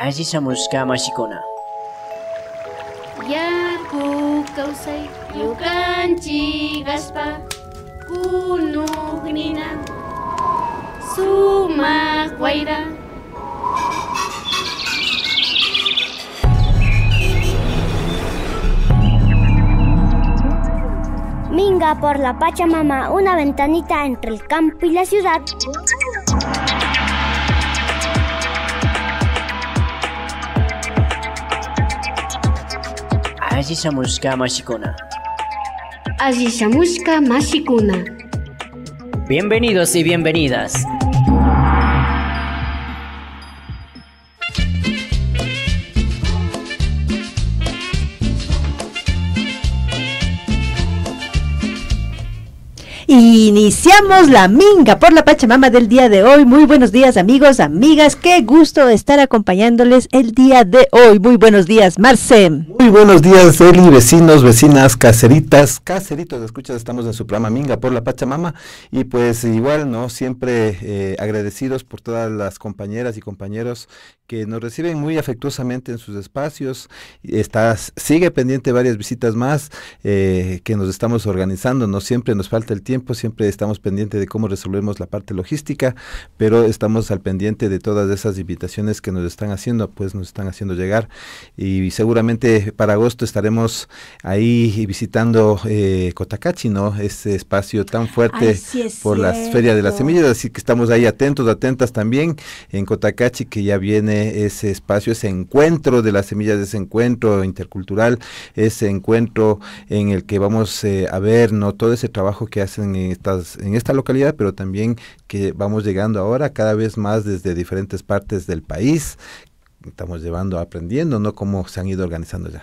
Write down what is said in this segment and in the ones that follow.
Asishamushka mashikuna. Yaku kawsay yukanchik aspa kunugnina sumaq wayra Minga por la Pachamama, una ventanita entre el campo y la ciudad. Asishamushka mashikuna. Asishamushka mashikuna Bienvenidos y bienvenidas. Iniciamos la minga por la Pachamama del día de hoy. Muy buenos días amigos, amigas. Qué gusto estar acompañándoles el día de hoy. Muy buenos días, Marce. Muy buenos días, Eli, vecinos, vecinas, caseritas, caseritos. Escuchas, estamos en su programa Minga por la Pachamama. Y pues igual, ¿no? Siempre eh, agradecidos por todas las compañeras y compañeros que nos reciben muy afectuosamente en sus espacios. Está, sigue pendiente varias visitas más eh, que nos estamos organizando. No siempre nos falta el tiempo, siempre estamos pendientes de cómo resolvemos la parte logística, pero estamos al pendiente de todas esas invitaciones que nos están haciendo, pues nos están haciendo llegar. Y seguramente para agosto estaremos ahí visitando eh, Cotacachi, ¿no? Ese espacio tan fuerte Ay, sí es por la Feria de las cierto. Semillas, así que estamos ahí atentos, atentas también en Cotacachi, que ya viene ese espacio, ese encuentro de las semillas, ese encuentro intercultural, ese encuentro en el que vamos eh, a ver no todo ese trabajo que hacen en estas en esta localidad, pero también que vamos llegando ahora cada vez más desde diferentes partes del país. Estamos llevando, aprendiendo, ¿no? Cómo se han ido organizando ya.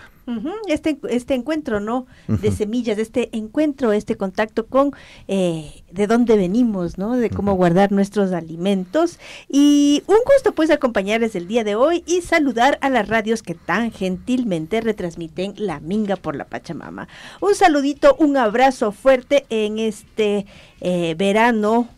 Este, este encuentro, ¿no? De semillas, este encuentro, este contacto con eh, de dónde venimos, ¿no? De cómo guardar nuestros alimentos. Y un gusto pues acompañarles el día de hoy y saludar a las radios que tan gentilmente retransmiten la minga por la Pachamama. Un saludito, un abrazo fuerte en este eh, verano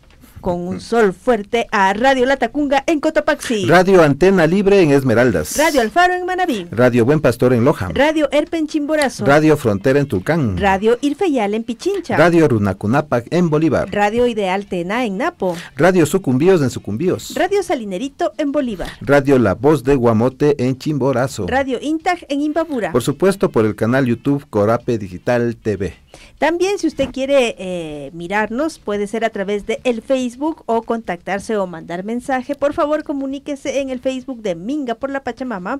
con un sol fuerte a Radio La Tacunga en Cotopaxi. Radio Antena Libre en Esmeraldas. Radio Alfaro en Manabí. Radio Buen Pastor en Loja. Radio Erpe en Chimborazo. Radio Frontera en Tulcán. Radio Irfeyal en Pichincha. Radio Runacunapac en Bolívar. Radio Ideal Tena en Napo. Radio Sucumbíos en Sucumbíos. Radio Salinerito en Bolívar. Radio La Voz de Guamote en Chimborazo. Radio Intag en Imbabura. Por supuesto, por el canal YouTube Corape Digital TV. También si usted quiere eh, mirarnos, puede ser a través de el Facebook o contactarse o mandar mensaje. Por favor, comuníquese en el Facebook de Minga por la Pachamama.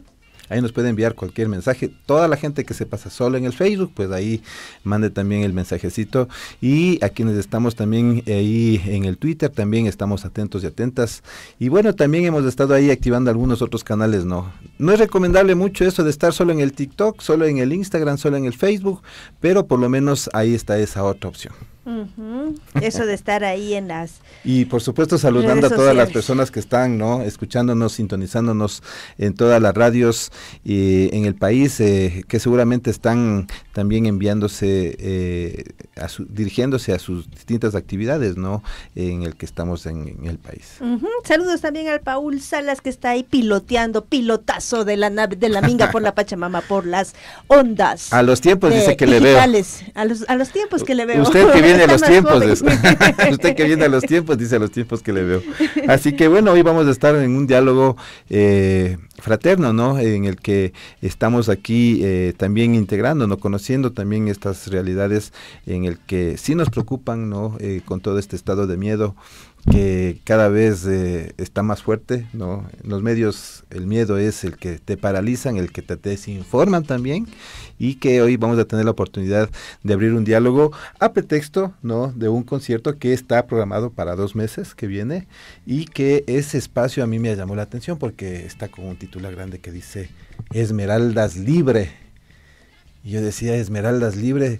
Ahí nos puede enviar cualquier mensaje. Toda la gente que se pasa solo en el Facebook, pues ahí mande también el mensajecito. Y a quienes estamos también ahí en el Twitter, también estamos atentos y atentas. Y bueno, también hemos estado ahí activando algunos otros canales, ¿no? No es recomendable mucho eso de estar solo en el TikTok, solo en el Instagram, solo en el Facebook, pero por lo menos ahí está esa otra opción. Eso de estar ahí en las... Y por supuesto saludando a todas las personas que están, ¿no? Escuchándonos, sintonizándonos en todas las radios eh, en el país, eh, que seguramente están también enviándose, eh, a su- dirigiéndose a sus distintas actividades, ¿no? En el que estamos en, en el país. Saludos también al Paul Salas que está ahí piloteando, pilotazo de la nave de la Minga por la Pachamama, por las ondas. A los tiempos dice que le veo. A los, a los tiempos que le veo. Usted que viene a los tiempos, usted que viene a los tiempos, dice a los tiempos que le veo. Así que bueno, hoy vamos a estar en un diálogo eh, fraterno, ¿no? En el que estamos aquí eh, también integrando, ¿no? Conociendo también estas realidades en el que sí nos preocupan, ¿no? Eh, con todo este estado de miedo que cada vez eh, está más fuerte, ¿no? En los medios el miedo es el que te paralizan, el que te desinforman también y que hoy vamos a tener la oportunidad de abrir un diálogo a pretexto, ¿no? De un concierto que está programado para dos meses que viene y que ese espacio a mí me llamó la atención porque está con un titular grande que dice Esmeraldas Libre. Y yo decía Esmeraldas Libre.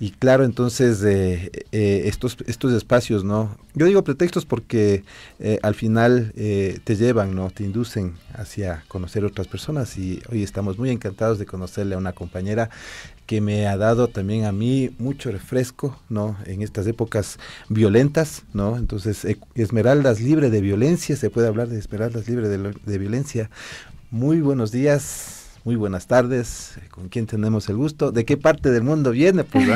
Y claro, entonces eh, eh, estos, estos espacios, ¿no? Yo digo pretextos porque eh, al final eh, te llevan, ¿no? Te inducen hacia conocer otras personas y hoy estamos muy encantados de conocerle a una compañera que me ha dado también a mí mucho refresco, ¿no? En estas épocas violentas, ¿no? Entonces, e- Esmeraldas libre de violencia, se puede hablar de Esmeraldas libre de, violencia Muy buenos días, muy buenas tardes. ¿Con quién tenemos el gusto? ¿De qué parte del mundo viene? Pues,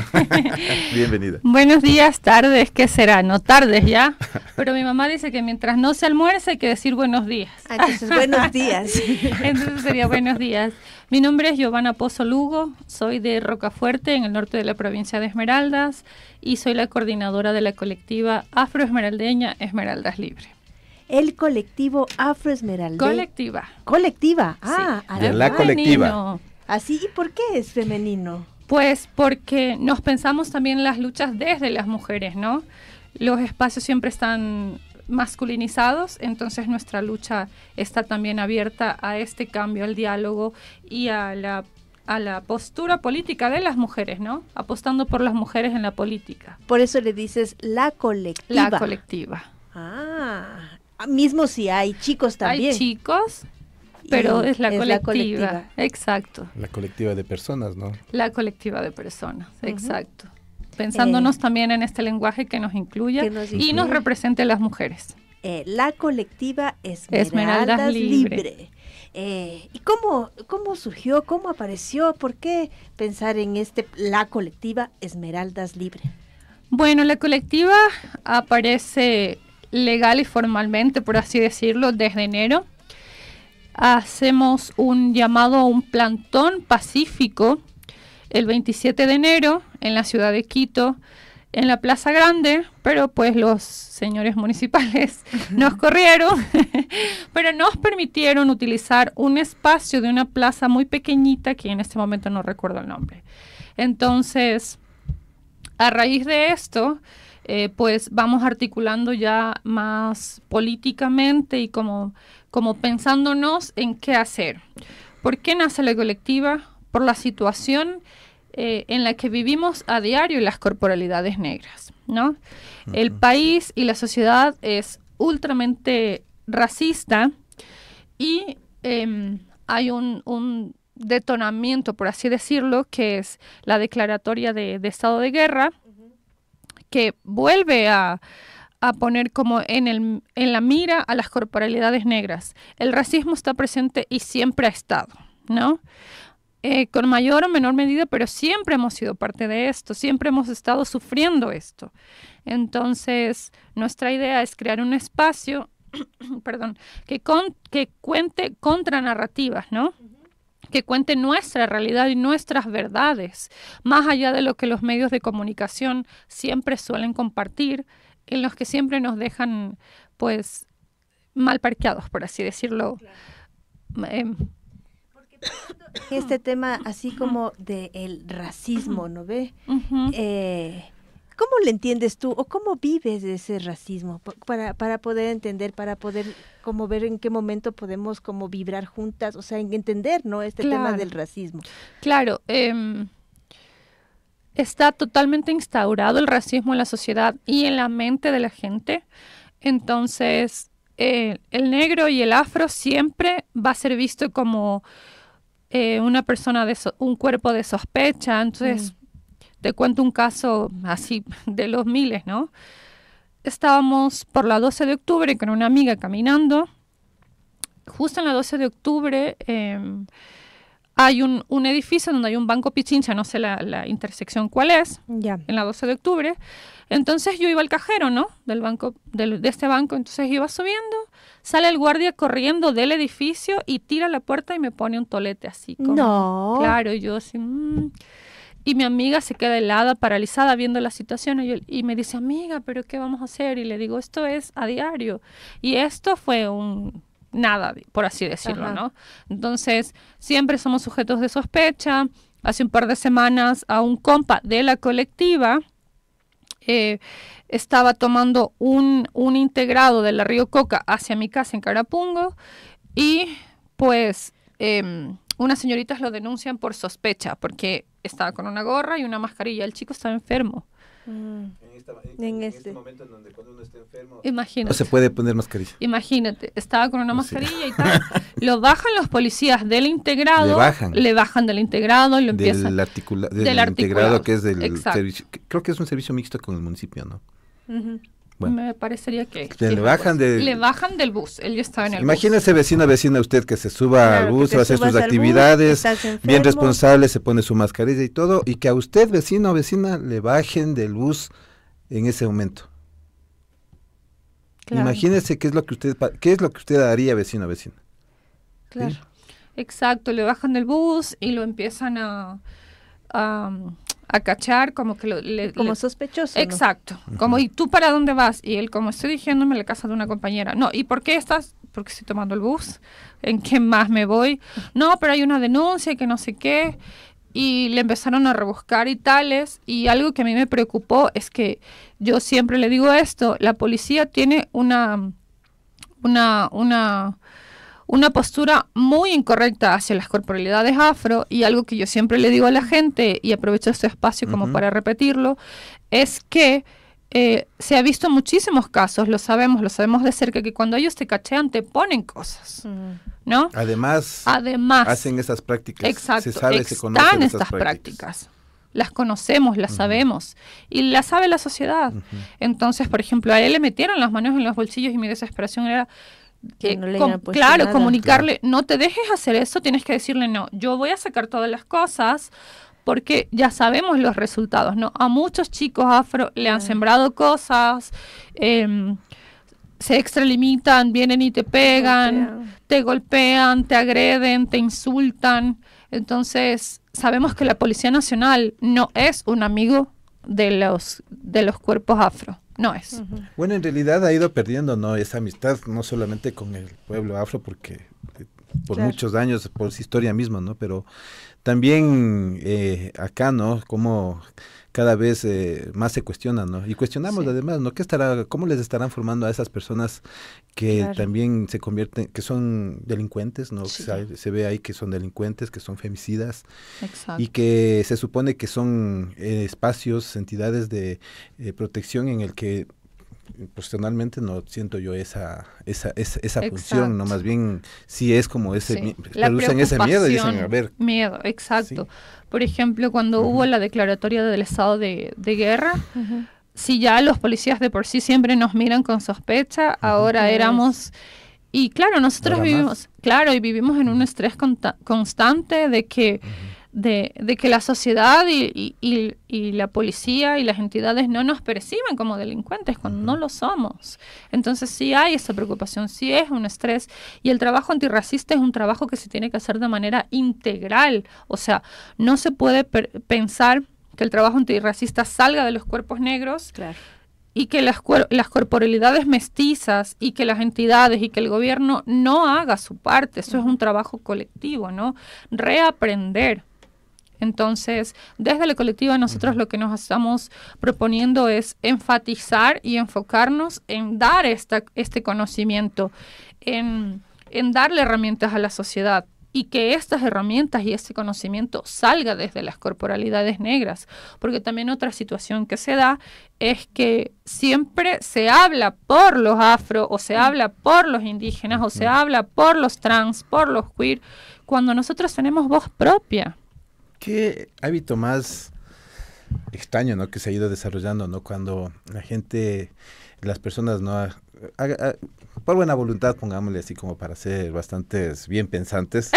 Bienvenida. Buenos días, tardes, ¿qué será? No tardes ya. Pero mi mamá dice que mientras no se almuerce hay que decir buenos días. Ah, Entonces, buenos días. Entonces sería buenos días. Mi nombre es Giovanna Pozo Lugo, soy de Rocafuerte, en el norte de la provincia de Esmeraldas, y soy la coordinadora de la colectiva afroesmeraldeña Esmeraldas Libre. El colectivo Afro Esmeralda. Colectiva. Colectiva. Ah, De además. la colectiva. Así, ¿y por qué es femenino? Pues porque nos pensamos también las luchas desde las mujeres, ¿no? Los espacios siempre están masculinizados, entonces nuestra lucha está también abierta a este cambio, al diálogo y a la, a la postura política de las mujeres, ¿no? Apostando por las mujeres en la política. Por eso le dices la colectiva. La colectiva. Ah, mismo si hay chicos también. Hay chicos, pero es la, es la colectiva. Exacto. La colectiva de personas, ¿no? La colectiva de personas, exacto. Pensándonos Eh, también en este lenguaje que nos incluya que nos y nos represente a las mujeres. Eh, la colectiva Esmeraldas, Esmeraldas Libre. Libre. Eh, ¿Y cómo, cómo surgió? ¿Cómo apareció? ¿Por qué pensar en este la colectiva Esmeraldas Libre? Bueno, la colectiva aparece legal y formalmente, por así decirlo, desde enero. Hacemos un llamado a un plantón pacífico el 27 de enero en la ciudad de Quito, en la Plaza Grande, pero pues los señores municipales nos corrieron, pero nos permitieron utilizar un espacio de una plaza muy pequeñita que en este momento no recuerdo el nombre. Entonces, a raíz de esto, eh, pues vamos articulando ya más políticamente y como, como pensándonos en qué hacer. ¿Por qué nace la colectiva? Por la situación eh, en la que vivimos a diario las corporalidades negras, ¿no? El país y la sociedad es ultramente racista y em, hay un, un detonamiento, por así decirlo, que es la declaratoria de, de estado de guerra, que vuelve a, a poner como en, el, en la mira a las corporalidades negras. El racismo está presente y siempre ha estado, ¿no? Eh, con mayor o menor medida, pero siempre hemos sido parte de esto, siempre hemos estado sufriendo esto. Entonces, nuestra idea es crear un espacio, perdón, que, con, que cuente contranarrativas, ¿no? Que cuente nuestra realidad y nuestras verdades, más allá de lo que los medios de comunicación siempre suelen compartir, en los que siempre nos dejan, pues, mal parqueados, por así decirlo. Em, Este tema así como del racismo, ¿no ve? Eh, ¿Cómo le entiendes tú o cómo vives de ese racismo Pa- para, para poder entender, para poder como ver en qué momento podemos como vibrar juntas, o sea, en entender, ¿no? Este tema del racismo. Claro, em, está totalmente instaurado el racismo en la sociedad y en la mente de la gente. Entonces, eh, el negro y el afro siempre va a ser visto como eh, una persona de so- un cuerpo de sospecha. Entonces, te cuento un caso así de los miles, ¿no? Estábamos por la 12 de octubre con una amiga caminando. Justo en la 12 de octubre em, hay un, un edificio donde hay un banco Pichincha, no sé la, la intersección cuál es, Ya. en la 12 de octubre. Entonces yo iba al cajero, ¿no? Del banco, del- de este banco. Entonces iba subiendo, sale el guardia corriendo del edificio y tira la puerta y me pone un tolete así. Como, No. Claro, y yo así. mm. Y mi amiga se queda helada, paralizada, viendo la situación. Y, yo- y me dice, amiga, ¿pero qué vamos a hacer? Y le digo, esto es a diario. Y esto fue un nada, por así decirlo, Ajá. ¿no? Entonces, siempre somos sujetos de sospecha. Hace un par de semanas a un compa de la colectiva eh, estaba tomando un, un integrado de la Río Coca hacia mi casa en Carapungo y pues em, unas señoritas lo denuncian por sospecha porque estaba con una gorra y una mascarilla. El chico estaba enfermo. Mm. En, En este. momento en donde cuando uno está enfermo... No Imagínate. se puede poner mascarilla. Imagínate, estaba con una Sí. mascarilla y tal. Lo bajan los policías del integrado. Le bajan. Le bajan del integrado y lo empiezan. Del, articula- del Del integrado articulado. que es del servicio, que- creo que es un servicio mixto con el municipio, ¿no? Ujú. Bueno. Me parecería que... Le bajan algo así. de- Le bajan del bus. Él ya estaba en el bus. Imagínese vecino, vecina usted que se suba Claro, al bus, va a hacer sus bus, actividades, bien responsable, se pone su mascarilla y todo, y que a usted, vecino o vecina, le bajen del bus en ese momento. Claro. Imagínese qué es lo que usted pa- qué es lo que usted haría, vecino o vecina. Claro. Exacto, le bajan del bus y lo empiezan a, a, a cachar como que lo, le, Como le- sospechoso. ¿no? Exacto, como ¿y tú para dónde vas? Y él como estoy dirigiéndome a la casa de una compañera. No, ¿y por qué estás? Porque estoy tomando el bus. ¿En qué más me voy? No, pero hay una denuncia y que no sé qué. Y le empezaron a rebuscar y tales. Y algo que a mí me preocupó es que yo siempre le digo esto, la policía tiene una, una, una, una postura muy incorrecta hacia las corporalidades afro y algo que yo siempre le digo a la gente y aprovecho este espacio como para repetirlo, es que eh, se ha visto muchísimos casos, lo sabemos, lo sabemos de cerca, que cuando ellos te cachean te ponen cosas. ¿no? Además, Además, hacen esas prácticas. Exacto, se sabe, se están conocen esas estas prácticas. Las conocemos, las sabemos y las sabe la sociedad. Entonces, por ejemplo, a él le metieron las manos en los bolsillos y mi desesperación era Que no le com- claro, nada. comunicarle, no te dejes hacer eso, tienes que decirle no, yo voy a sacar todas las cosas porque ya sabemos los resultados, ¿no? A muchos chicos afro le han sembrado cosas, em, se extralimitan, vienen y te pegan, Golpean. te golpean, te agreden, te insultan. Entonces, sabemos que la Policía Nacional no es un amigo de los, de los cuerpos afro, no es. Bueno, en realidad ha ido perdiendo, ¿no? Esa amistad, no solamente con el pueblo afro, porque eh, por Claro. muchos años, por su historia misma, ¿no? Pero también eh, acá, ¿no? Como cada vez eh, más se cuestiona, ¿no? Y cuestionamos Sí. además, ¿no? ¿Qué estará, cómo les estarán formando a esas personas que Claro. también se convierten, que son delincuentes, ¿no? Sí. Se, se ve ahí que son delincuentes, que son femicidas, Exacto. y que se supone que son eh, espacios, entidades de eh, protección en el que personalmente no siento yo esa esa esa, esa función, no Exacto. más bien sí es como ese Sí, producen ese miedo y dicen a ver Miedo, exacto. Sí. Por ejemplo, cuando hubo la declaratoria del estado de, de guerra, si ya los policías de por sí siempre nos miran con sospecha, ahora éramos... Y claro, nosotros Ahora vivimos, más. claro, y vivimos en un estrés conta- constante de que, de, de que la sociedad y, y- y- y la policía y las entidades no nos perciben como delincuentes cuando no lo somos. Entonces sí hay esa preocupación, sí es un estrés. Y el trabajo antirracista es un trabajo que se tiene que hacer de manera integral. O sea, no se puede pensar que el trabajo antirracista salga de los cuerpos negros Claro. y que las, cuer- las corporalidades mestizas y que las entidades y que el gobierno no haga su parte. Eso es un trabajo colectivo, ¿no? Reaprender. Entonces, desde la colectiva nosotros lo que nos estamos proponiendo es enfatizar y enfocarnos en dar esta, este conocimiento, en, en darle herramientas a la sociedad y que estas herramientas y este conocimiento salga desde las corporalidades negras, porque también otra situación que se da es que siempre se habla por los afro o se habla por los indígenas o se habla por los trans, por los queer, cuando nosotros tenemos voz propia. Qué hábito más extraño, ¿no? Que se ha ido desarrollando, ¿no? Cuando la gente, las personas, ¿no? Ha- ha- por buena voluntad, pongámosle así como para ser bastantes bien pensantes,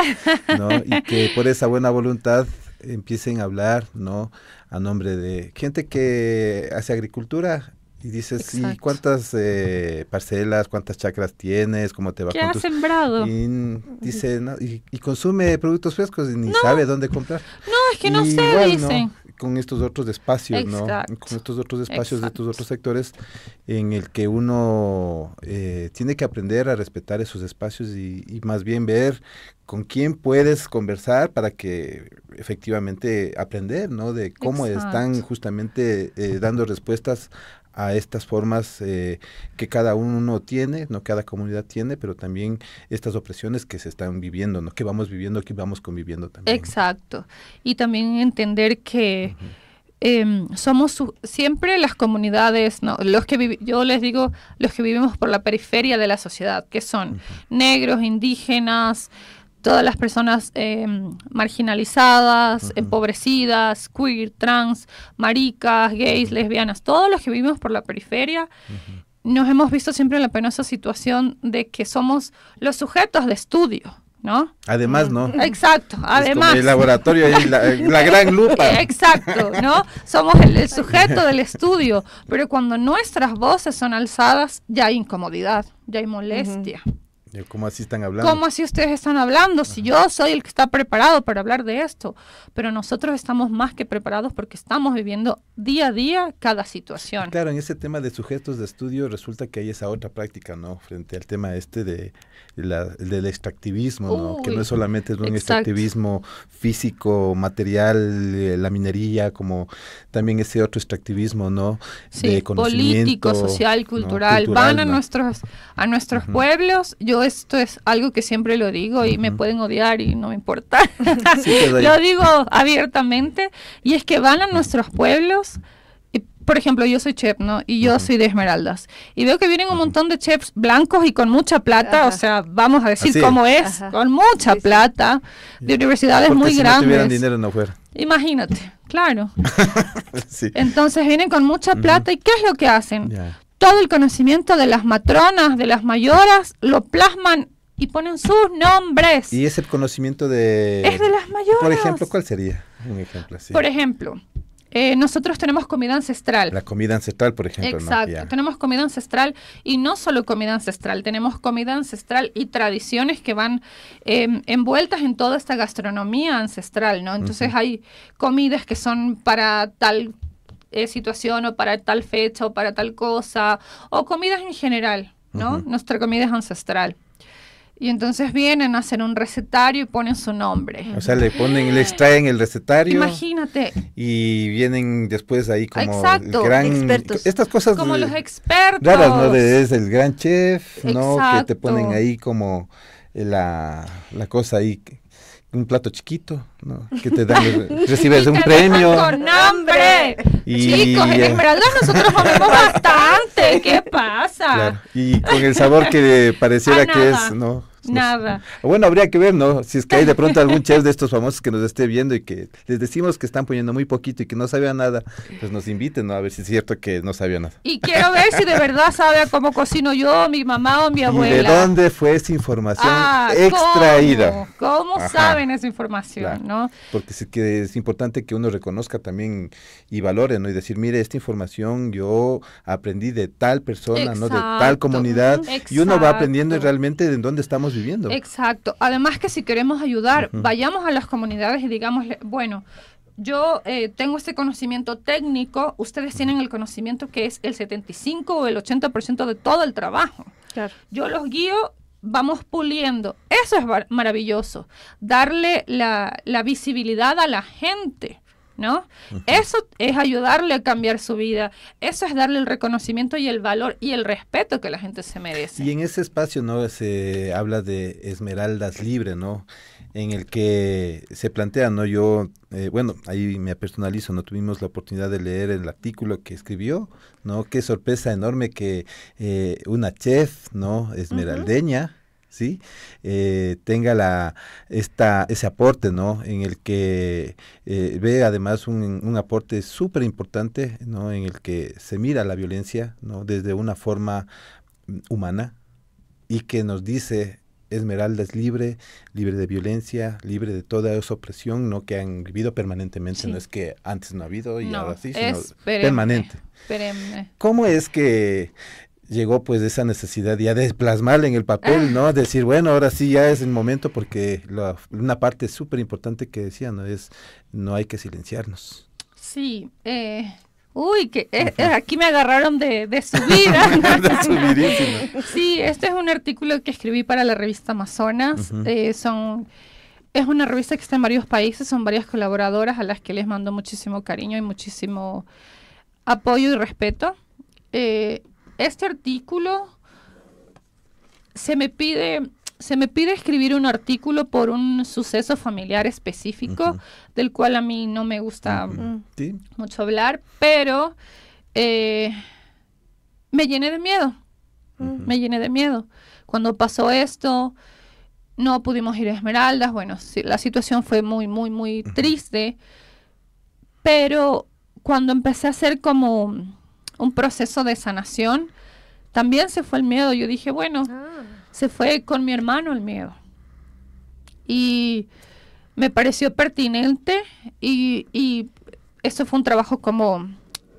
¿no? Y que por esa buena voluntad empiecen a hablar, ¿no? A nombre de gente que hace agricultura y dices, ¿y cuántas eh, parcelas, cuántas chacras tienes, cómo te va ¿Qué con ha tus... sembrado? Y n- dice, no, y, y consume productos frescos y ni sabe dónde comprar. No, es que no Y sé, igual, dicen. Con estos otros espacios, ¿no? Exacto. Con estos otros espacios de estos otros sectores en el que uno eh, tiene que aprender a respetar esos espacios y, y más bien ver con quién puedes conversar para que efectivamente aprender, ¿no? De cómo están justamente eh, dando respuestas a estas formas eh, que cada uno tiene, no cada comunidad tiene, pero también estas opresiones que se están viviendo, ¿no? Que vamos viviendo, que vamos conviviendo también. Exacto. Y también entender que em, somos su- siempre las comunidades, no, los que yo les digo, los que vivimos por la periferia de la sociedad, que son negros, indígenas, todas las personas em, marginalizadas, empobrecidas, queer, trans, maricas, gays, lesbianas, todos los que vivimos por la periferia, nos hemos visto siempre en la penosa situación de que somos los sujetos de estudio, ¿no? Además, ¿no? Exacto, Es como además. el laboratorio ahí, la, la gran lupa. Exacto, ¿no? Somos el, el sujeto del estudio, pero cuando nuestras voces son alzadas, ya hay incomodidad, ya hay molestia. Yo, ¿Cómo así están hablando? ¿Cómo así ustedes están hablando? Si yo soy el que está preparado para hablar de esto, pero nosotros estamos más que preparados porque estamos viviendo día a día cada situación. Claro, en ese tema de sujetos de estudio resulta que hay esa otra práctica, ¿no? Frente al tema este de la- del extractivismo, ¿no? Que no es solamente un exacto. extractivismo físico, material, eh, la minería, como también ese otro extractivismo, ¿no? Sí, de político, social, ¿no? cultural, van a ¿no? nuestros a nuestros pueblos. Yo esto es algo que siempre lo digo y me pueden odiar y no me importa. Sí, lo digo abiertamente y es que van a nuestros pueblos. y, por ejemplo, yo soy chef, ¿no? Y yo soy de Esmeraldas. Y veo que vienen un montón de chefs blancos y con mucha plata, Ajá. o sea, vamos a decir Así. cómo es, Ajá. con mucha Sí, sí. plata, de universidades Porque muy si grandes. tuvieran dinero no fuera. Imagínate, claro. sí. Entonces vienen con mucha plata y ¿qué es lo que hacen? Ya. Todo el conocimiento de las matronas, de las mayoras, lo plasman y ponen sus nombres. Y ese conocimiento de... es de las mayoras. Por ejemplo, ¿cuál sería? Un ejemplo así. Por ejemplo, eh, nosotros tenemos comida ancestral. La comida ancestral, por ejemplo, ¿no? Exacto, Ya. tenemos comida ancestral y no solo comida ancestral, tenemos comida ancestral y tradiciones que van eh, envueltas en toda esta gastronomía ancestral, ¿no? Entonces hay comidas que son para tal eh, situación o para tal fecha o para tal cosa, o comidas en general, ¿no? Nuestra comida es ancestral. Y entonces vienen a hacer un recetario y ponen su nombre. O sea, le ponen, le extraen el recetario Imagínate, y vienen después ahí como Exacto, el gran... expertos. Estas cosas como de- los expertos. raras, ¿no? De, es el gran chef, ¿no? Que te ponen ahí como la, la cosa ahí, que- un plato chiquito, ¿no? Que te dan, el- recibes un premio. con hambre. Y- Chicos, en Esmeralda nosotros comemos bastante. ¿Qué pasa? Claro, y con el sabor que pareciera Ah, que es, ¿no? Nada. Bueno, habría que ver, ¿no? Si es que hay de pronto algún chef de estos famosos que nos esté viendo y que les decimos que están poniendo muy poquito y que no sabía nada, pues nos inviten, ¿no? A ver si es cierto que no sabía nada. Y quiero ver si de verdad sabe a cómo cocino yo, mi mamá o mi ¿Y abuela. de dónde fue esa información Ah, extraída? ¿Cómo, ¿Cómo Ajá. saben esa información, Claro. no? Porque sí que es importante que uno reconozca también y valore, ¿no? Y decir, mire, esta información yo aprendí de tal persona, ¿no? De tal Exacto. comunidad. Y uno va aprendiendo realmente de dónde estamos viviendo. Exacto. Además que si queremos ayudar, vayamos a las comunidades y digámosle, bueno, yo eh, tengo este conocimiento técnico, ustedes tienen el conocimiento que es el 75 o el 80% de todo el trabajo. Claro. Yo los guío, vamos puliendo. Eso es mar- maravilloso. Darle la, la visibilidad a la gente. ¿No? Eso es ayudarle a cambiar su vida. Eso es darle el reconocimiento y el valor y el respeto que la gente se merece. Y en ese espacio, ¿no? Se habla de Esmeraldas Libre, ¿no? En el que se plantea, ¿no? Yo, eh, bueno, ahí me personalizo, ¿no? Tuvimos la oportunidad de leer el artículo que escribió, ¿no? Qué sorpresa enorme que eh, una chef, ¿no? Esmeraldeña, ¿sí? Eh, tenga la, esta, ese aporte, ¿no? En el que eh, ve además un, un aporte súper importante, ¿no? En el que se mira la violencia, ¿no? Desde una forma mm, humana y que nos dice Esmeralda es libre, libre de violencia, libre de toda esa opresión, ¿no? Que han vivido permanentemente, Sí. no es que antes no ha habido y No, ahora sí, sino es perenne. permanente. Perenne. ¿Cómo es que llegó pues esa necesidad ya de plasmarla en el papel, ¿no? Decir, bueno, ahora sí ya es el momento porque la- una parte súper importante que decía, ¿no? Es, no hay que silenciarnos. Sí. eh, uy, que eh, eh, aquí me agarraron de, de subida. Sí, este es un artículo que escribí para la revista Amazonas. Eh, son, es una revista que está en varios países, son varias colaboradoras a las que les mando muchísimo cariño y muchísimo apoyo y respeto. Eh, este artículo se me pide se me pide escribir un artículo por un suceso familiar específico del cual a mí no me gusta. Sí, mucho hablar, pero eh, me llené de miedo. Me llené de miedo. Cuando pasó esto, no pudimos ir a Esmeraldas. Bueno, sí, la situación fue muy, muy, muy triste. Pero cuando empecé a hacer como un proceso de sanación, también se fue el miedo. Yo dije, bueno, Ah. se fue con mi hermano el miedo. Y me pareció pertinente y, y eso fue un trabajo como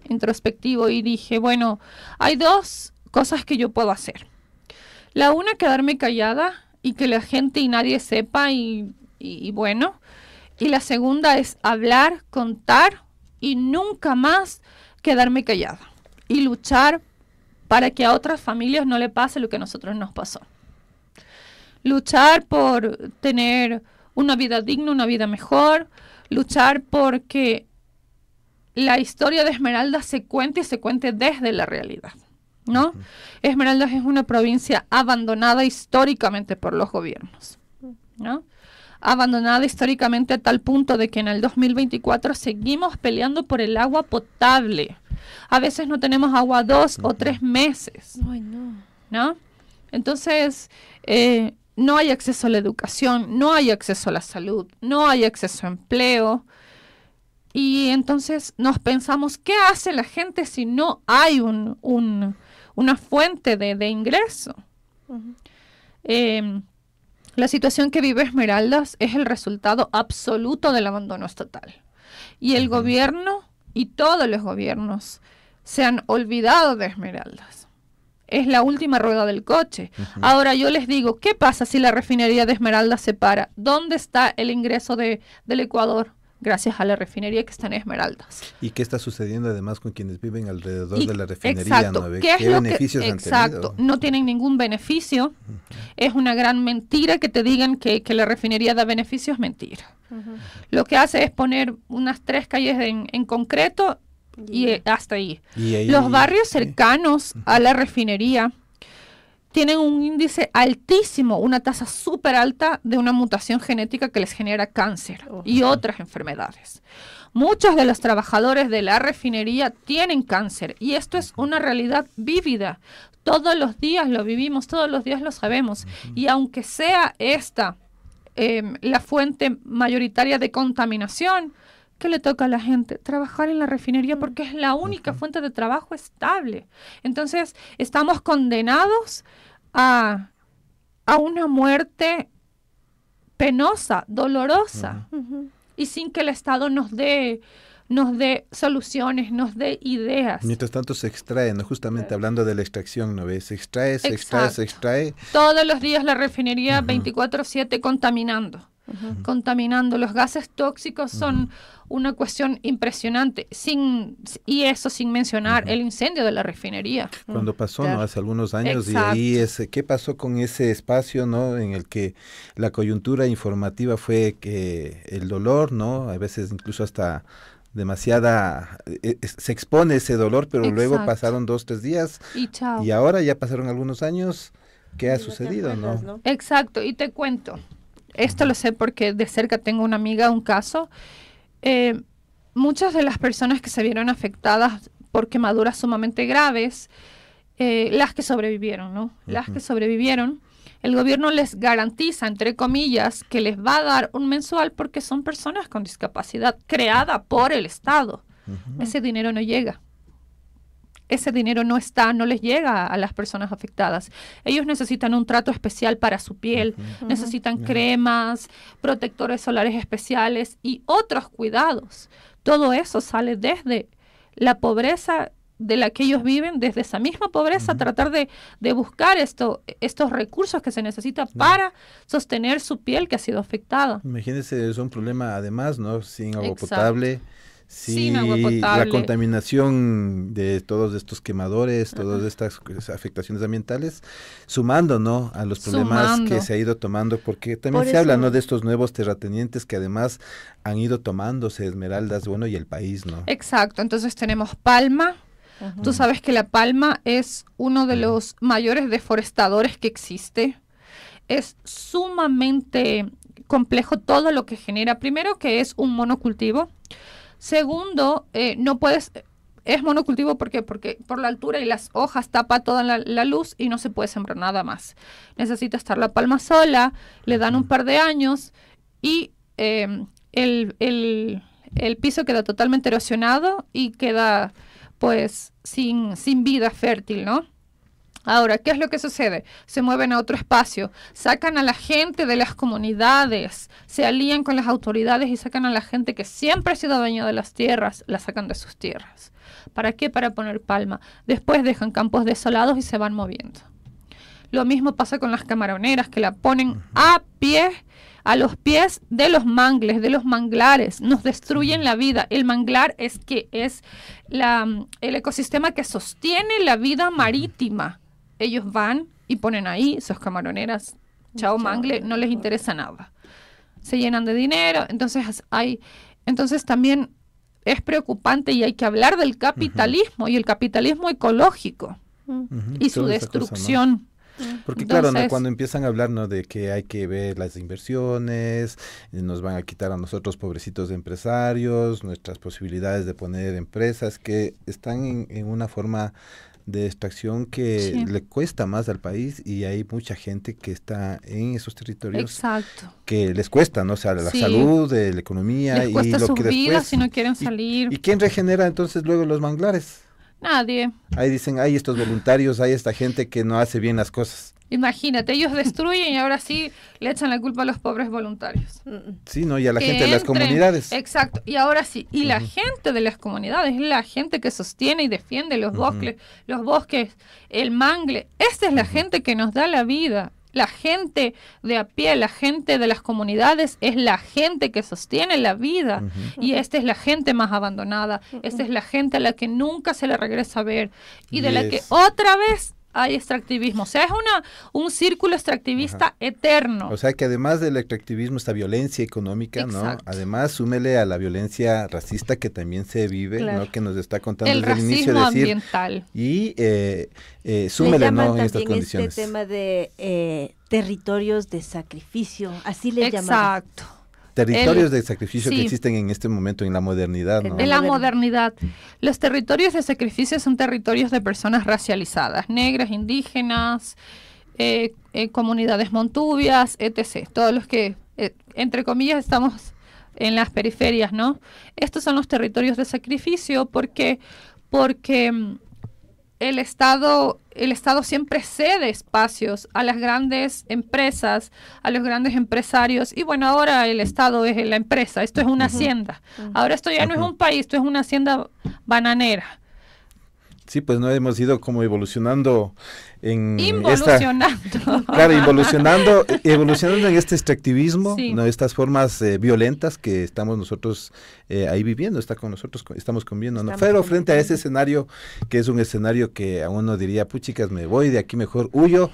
introspectivo y dije, bueno, hay dos cosas que yo puedo hacer. La una, quedarme callada y que la gente y nadie sepa y, y- y bueno. Y la segunda es hablar, contar y nunca más quedarme callada. Y luchar para que a otras familias no le pase lo que a nosotros nos pasó. Luchar por tener una vida digna, una vida mejor. Luchar porque la historia de Esmeraldas se cuente y se cuente desde la realidad. ¿No? Esmeraldas es una provincia abandonada históricamente por los gobiernos. ¿no? Abandonada históricamente a tal punto de que en el 2024 seguimos peleando por el agua potable. A veces no tenemos agua dos o tres meses. Ay, no. ¿no? Entonces, eh, no hay acceso a la educación, no hay acceso a la salud, no hay acceso a empleo. Y entonces nos pensamos, ¿qué hace la gente si no hay un, un- una fuente de, de ingreso? Eh, la situación que vive Esmeraldas es el resultado absoluto del abandono estatal. Y el gobierno y todos los gobiernos se han olvidado de Esmeraldas. Es la última rueda del coche. Ahora yo les digo, ¿qué pasa si la refinería de Esmeraldas se para? ¿Dónde está el ingreso de, del Ecuador? Gracias a la refinería que está en Esmeraldas. ¿Y qué está sucediendo además con quienes viven alrededor Y- de la refinería? exacto. ¿no? ve? ¿Qué, es lo que- beneficios han exacto. tenido? No tienen ningún beneficio. Es una gran mentira que te digan que, que la refinería da beneficios, mentira. Lo que hace es poner unas tres calles en, en concreto y eh, hasta ahí. Y ahí- Los barrios sí. cercanos a la refinería tienen un índice altísimo, una tasa súper alta de una mutación genética que les genera cáncer y otras enfermedades. Muchos de los trabajadores de la refinería tienen cáncer y esto es una realidad vívida. Todos los días lo vivimos, todos los días lo sabemos. Y aunque sea esta em, la fuente mayoritaria de contaminación, ¿qué le toca a la gente? Trabajar en la refinería porque es la única fuente de trabajo estable. Entonces, estamos condenados a, a una muerte penosa, dolorosa, y sin que el Estado nos dé, nos dé soluciones, nos dé ideas. Mientras tanto se extrae, ¿no? Justamente hablando de la extracción, ¿no ves? Se extrae, se extrae, se Exacto. extrae. Todos los días la refinería 24/7 contaminando. Contaminando. Los gases tóxicos son una cuestión impresionante. Sin, y eso sin mencionar el incendio de la refinería. Cuando pasó. ¿no? Hace algunos años. Exacto. Y ahí es, ¿qué pasó con ese espacio, ¿no? En el que la coyuntura informativa fue que el dolor, ¿no? A veces incluso hasta demasiada, eh, se expone ese dolor, pero luego Exacto. pasaron dos, tres días Y chao. y ahora ya pasaron algunos años. ¿Qué ha te sucedido, acuerdas, no? Exacto, y te cuento. Esto lo sé porque de cerca tengo una amiga, un caso. Eh, muchas de las personas que se vieron afectadas por quemaduras sumamente graves, eh, las que sobrevivieron, ¿no? Las que sobrevivieron, el gobierno les garantiza, entre comillas, que les va a dar un mensual porque son personas con discapacidad creada por el Estado. Ese dinero no llega. Ese dinero no está, no les llega a las personas afectadas. Ellos necesitan un trato especial para su piel, necesitan cremas, protectores solares especiales y otros cuidados. Todo eso sale desde la pobreza de la que ellos viven, desde esa misma pobreza, tratar de, de buscar esto, estos recursos que se necesitan para sostener su piel que ha sido afectada. Imagínense, es un problema además, ¿no? Sin agua Exacto. potable. Sin agua potable. La contaminación de todos estos quemadores, todas estas pues, afectaciones ambientales, sumando, ¿no? A los problemas Sumando. que se ha ido tomando, porque también Por se habla, ¿no? De estos nuevos terratenientes que además han ido tomándose esmeraldas, bueno, y el país, ¿no? Exacto, entonces tenemos Palma. Tú sabes que La Palma es uno de los mayores deforestadores que existe. Es sumamente complejo todo lo que genera. Primero que es un monocultivo. Segundo, eh, no puedes... Es monocultivo ¿por qué? porque por la altura y las hojas tapa toda la, la luz y no se puede sembrar nada más. Necesita estar la palma sola, le dan un par de años y eh, el, el- el piso queda totalmente erosionado y queda pues sin, sin vida fértil, ¿no? Ahora, ¿qué es lo que sucede? Se mueven a otro espacio, sacan a la gente de las comunidades, se alían con las autoridades y sacan a la gente que siempre ha sido dueña de las tierras, la sacan de sus tierras. ¿Para qué? Para poner palma. Después dejan campos desolados y se van moviendo. Lo mismo pasa con las camaroneras que la ponen a pie, a los pies de los mangles, de los manglares. Nos destruyen la vida. El manglar es que es la, el ecosistema que sostiene la vida marítima. Ellos van y ponen ahí sus camaroneras. Chao mangle, no les interesa nada. Se llenan de dinero, entonces hay, entonces también es preocupante y hay que hablar del capitalismo y el capitalismo ecológico y su destrucción. Porque claro, cuando empiezan a hablar ¿no? de que hay que ver las inversiones, eh, nos van a quitar a nosotros pobrecitos empresarios, nuestras posibilidades de poner empresas que están en, en una forma de extracción que Sí. le cuesta más al país y hay mucha gente que está en esos territorios Exacto. que les cuesta, ¿no? O sea, la Sí. salud, eh, la economía Les y lo sus que después... vidas si no quieren y- salir. ¿Y quién regenera entonces luego los manglares? Nadie. Ahí dicen, hay estos voluntarios, hay esta gente que no hace bien las cosas. Imagínate, ellos destruyen y ahora sí le echan la culpa a los pobres voluntarios. Sí, ¿no? Y a la que gente de las comunidades. Exacto. Y ahora sí, y la gente de las comunidades es la gente que sostiene y defiende los bosques, los bosques, el mangle. Esta es la gente que nos da la vida. La gente de a pie, la gente de las comunidades es la gente que sostiene la vida. Y esta es la gente más abandonada. Esta es la gente a la que nunca se le regresa a ver. Y de la que otra vez hay extractivismo. O sea, es una, un círculo extractivista eterno. O sea que además del extractivismo, esta violencia económica, ¿no? Además, súmele a la violencia racista que también se vive, Claro. ¿no? Que nos está contando el desde el inicio racismo decir. ambiental. Y eh, eh, Le súmele, ¿no? En estas este tema de eh, territorios de sacrificio, así le llaman. Exacto. Territorios el- de sacrificio que existen en este momento en la modernidad, ¿no? En la modernidad, los territorios de sacrificio son territorios de personas racializadas, negras, indígenas, eh, eh, comunidades montubias, etc. Todos los que, eh, entre comillas, estamos en las periferias, ¿no? Estos son los territorios de sacrificio porque, porque mm, el Estado, el Estado siempre cede espacios a las grandes empresas, a los grandes empresarios, y bueno, ahora el Estado es la empresa, esto es una hacienda. Ahora esto ya no es un país, esto es una hacienda bananera. Sí, pues no hemos ido como evolucionando en esta, Involucionando. Claro, evolucionando, evolucionando en este extractivismo, Sí. ¿no? estas formas eh, violentas que estamos nosotros eh, ahí viviendo, está con nosotros, estamos conviviendo, Pero frente a ese escenario, que es un escenario que a uno diría, puchicas, me voy de aquí mejor, huyo.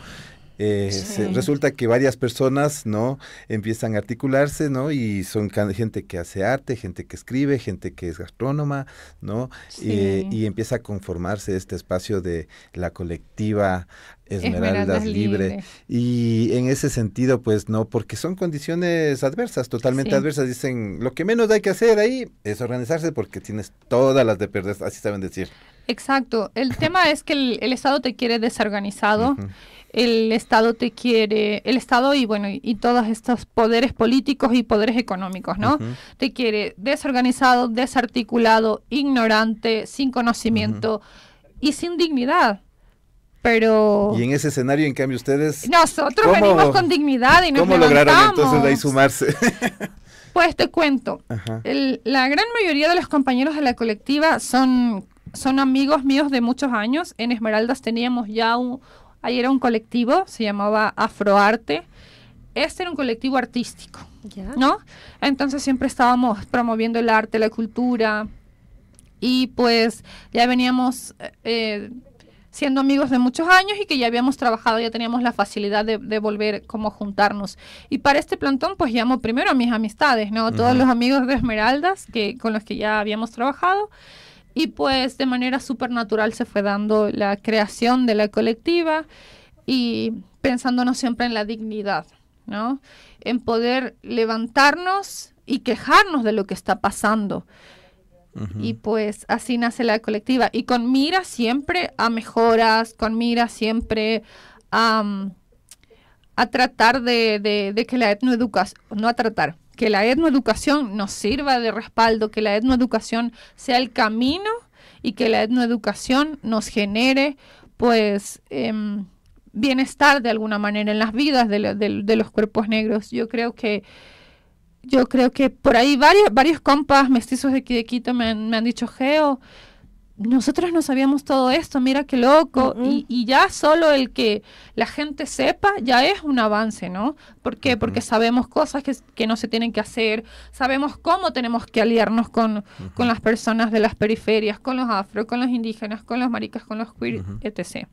Eh, se- resulta que varias personas no empiezan a articularse no y son gente que hace arte gente que escribe gente que es gastrónoma no Sí. Eh, y empieza a conformarse este espacio de la colectiva Esmeraldas, Esmeraldas Libre. Libre. Y en ese sentido, pues no, porque son condiciones adversas, totalmente Sí. adversas. Dicen, lo que menos hay que hacer ahí es organizarse porque tienes todas las de perder, así saben decir. Exacto. El tema es que el, el Estado te quiere desorganizado. El Estado te quiere, el Estado y bueno, y, y todos estos poderes políticos y poderes económicos, ¿no? Te quiere desorganizado, desarticulado, ignorante, sin conocimiento y sin dignidad. Pero Y en ese escenario, en cambio, ustedes, nosotros ¿cómo- venimos con dignidad y nos ¿cómo lograron entonces ahí sumarse? Pues te cuento, el- la gran mayoría de los compañeros de la colectiva son, son amigos míos de muchos años. En Esmeraldas teníamos ya un, ahí era un colectivo, se llamaba Afroarte. Este era un colectivo artístico, Ya. ¿no? Entonces siempre estábamos promoviendo el arte, la cultura y pues ya veníamos eh, siendo amigos de muchos años y que ya habíamos trabajado, ya teníamos la facilidad de, de volver como juntarnos. Y para este plantón pues llamo primero a mis amistades, ¿no? Todos Ujú. los amigos de Esmeraldas que, con los que ya habíamos trabajado. Y pues de manera súper natural se fue dando la creación de la colectiva y pensándonos siempre en la dignidad, ¿no? En poder levantarnos y quejarnos de lo que está pasando. Y pues así nace la colectiva. Y con mira siempre a mejoras, con mira siempre a, mm, a tratar de, de- de que la etnoeducación, no a tratar, que la etnoeducación nos sirva de respaldo, que la etnoeducación sea el camino y que la etnoeducación nos genere pues em, bienestar de alguna manera en las vidas de, de los cuerpos negros. Yo creo que yo creo que por ahí varios, varios compas mestizos de aquí de Quito me han, me han dicho, Geo, nosotros no sabíamos todo esto, mira qué loco. Y, y ya solo el que la gente sepa ya es un avance, ¿no? ¿Por qué? Porque sabemos cosas que, que no se tienen que hacer, sabemos cómo tenemos que aliarnos con, con las personas de las periferias, con los afro, con los indígenas, con los maricas, con los queer, etc. Sí,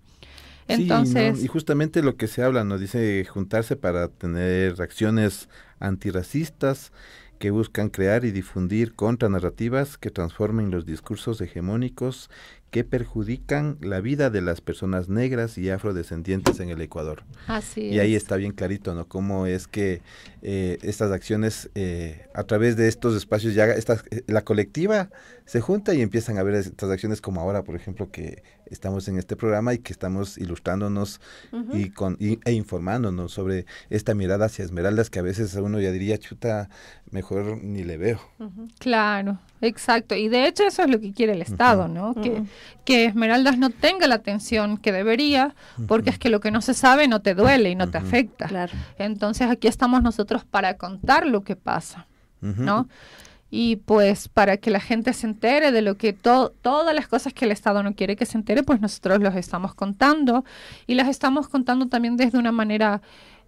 Entonces, ¿no? y justamente lo que se habla, nos dice juntarse para tener acciones antirracistas que buscan crear y difundir contranarrativas que transformen los discursos hegemónicos que perjudican la vida de las personas negras y afrodescendientes en el Ecuador. así Y ahí es. está bien clarito, ¿no? Cómo es que eh, estas acciones, eh, a través de estos espacios, ya estas, eh, la colectiva se junta y empiezan a ver estas acciones como ahora, por ejemplo, que estamos en este programa y que estamos ilustrándonos y con, y- e informándonos sobre esta mirada hacia Esmeraldas que a veces uno ya diría, chuta, mejor ni le veo. Claro, exacto. Y de hecho eso es lo que quiere el Estado, ¿no? Que, que Esmeraldas no tenga la atención que debería, porque es que lo que no se sabe no te duele y no te afecta. Claro. Entonces aquí estamos nosotros para contar lo que pasa. ¿no? Y pues para que la gente se entere de lo que to- todas las cosas que el Estado no quiere que se entere, pues nosotros los estamos contando y las estamos contando también desde una manera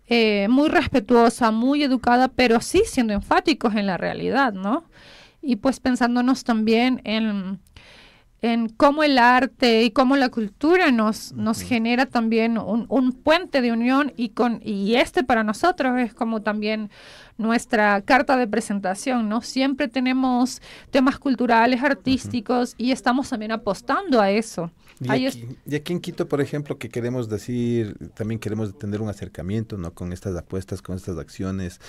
eh, muy respetuosa, muy educada, pero sí siendo enfáticos en la realidad, ¿no? Y pues pensándonos también en, en cómo el arte y cómo la cultura nos, nos genera también un, un puente de unión y con y este para nosotros es como también nuestra carta de presentación, ¿no? Siempre tenemos temas culturales, artísticos y estamos también apostando a eso. Y aquí, y aquí en Quito, por ejemplo, que queremos decir, también queremos tener un acercamiento ¿no? con estas apuestas, con estas acciones.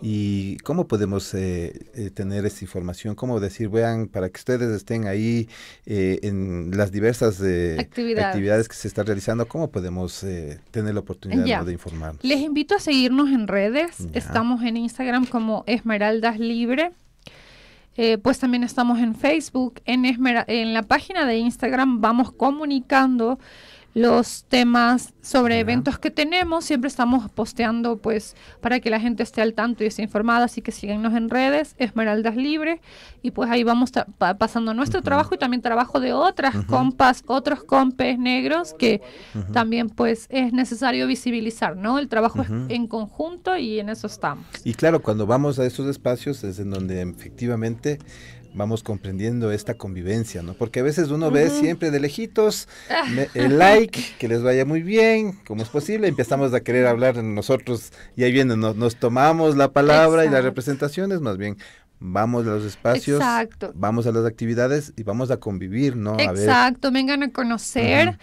¿Y cómo podemos eh, eh, tener esa información? ¿Cómo decir, vean, para que ustedes estén ahí eh, en las diversas Actividades. que se están realizando? ¿Cómo podemos tener la oportunidad de informarnos? Les invito a seguirnos en redes. Ya. Estamos en Instagram como Esmeraldas Libre. Eh, pues también estamos en Facebook. En, Esmera- en la página de Instagram vamos comunicando los temas sobre eventos que tenemos. Siempre estamos posteando pues para que la gente esté al tanto y esté informada. Así que síguenos en redes, Esmeraldas Libre. Y pues ahí vamos pa- pasando nuestro trabajo y también trabajo de otras compas, otros compes negros que también pues es necesario visibilizar, ¿no? El trabajo es en conjunto y en eso estamos. Y claro, cuando vamos a esos espacios es en donde efectivamente vamos comprendiendo esta convivencia, ¿no? Porque a veces uno ve siempre de lejitos me- el like, que les vaya muy bien, como es posible, empezamos a querer hablar nosotros y ahí viene, no- nos tomamos la palabra y las representaciones, más bien vamos a los espacios, Exacto. vamos a las actividades y vamos a convivir, ¿no? A ver, Exacto, vengan a conocer.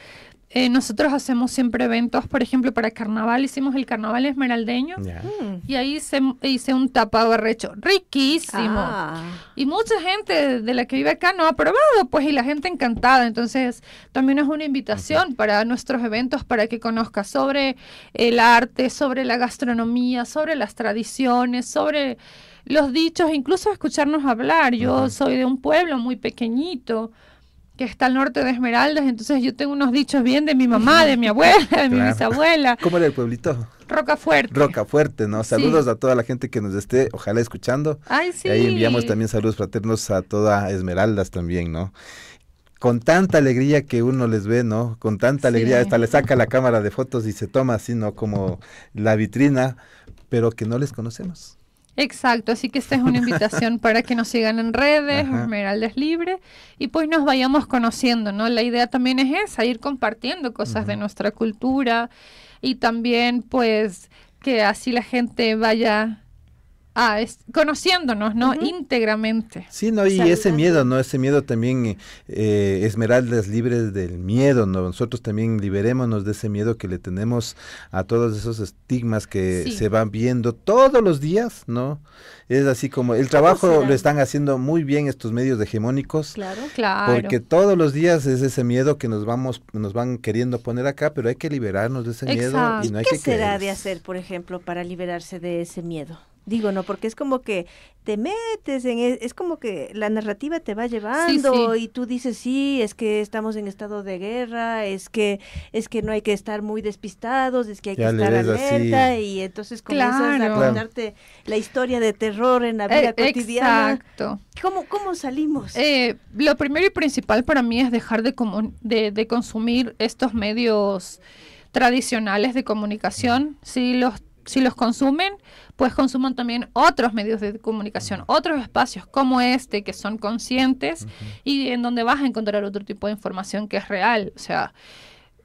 Eh, nosotros hacemos siempre eventos, por ejemplo, para carnaval, hicimos el carnaval esmeraldeño y ahí hice, hice un tapabarrecho riquísimo. Ah, Y mucha gente de la que vive acá no ha probado, pues, y la gente encantada. Entonces, también es una invitación para nuestros eventos, para que conozca sobre el arte, sobre la gastronomía, sobre las tradiciones, sobre los dichos, incluso escucharnos hablar. Yo soy de un pueblo muy pequeñito que está al norte de Esmeraldas, entonces yo tengo unos dichos bien de mi mamá, de mi abuela, de mi bisabuela, ¿Cómo era el pueblito? Roca Fuerte. Roca Fuerte, ¿no? Sí. Saludos a toda la gente que nos esté, ojalá escuchando. Ay, sí. Y ahí enviamos también saludos fraternos a toda Esmeraldas también, ¿no? Con tanta alegría que uno les ve, ¿no? Con tanta alegría, Sí. hasta le saca la cámara de fotos y se toma así, ¿no? Como la vitrina, pero que no les conocemos. Exacto, así que esta es una invitación para que nos sigan en redes, Ajá. Esmeraldas Libre, y pues nos vayamos conociendo, ¿no? La idea también es esa, ir compartiendo cosas de nuestra cultura y también pues que así la gente vaya ah, es- conociéndonos, ¿no? Íntegramente. Sí, ¿no? Y ese miedo, ¿no? Ese miedo también, eh, Esmeraldas libres del miedo, ¿no? Nosotros también liberémonos de ese miedo que le tenemos a todos esos estigmas que Sí. se van viendo todos los días, ¿no? Es así como el trabajo lo están haciendo muy bien estos medios hegemónicos. claro. Claro. Porque todos los días es ese miedo que nos vamos, nos van queriendo poner acá, pero hay que liberarnos de ese miedo y Exacto. no hay ¿Qué que será creer. de hacer, por ejemplo, para liberarse de ese miedo? Digo, ¿no? Porque es como que te metes en, e- es como que la narrativa te va llevando sí. y tú dices, sí, es que estamos en estado de guerra, es que, es que no hay que estar muy despistados, es que hay Ya que estar así. alerta y entonces comienzas a Claro. contarte la historia de terror en la vida Eh, cotidiana. Exacto. ¿Cómo, ¿Cómo salimos? Eh, lo primero y principal para mí es dejar de, de, de consumir estos medios tradicionales de comunicación. Si los, si los consumen, pues consuman también otros medios de comunicación, otros espacios como este que son conscientes y en donde vas a encontrar otro tipo de información que es real. O sea,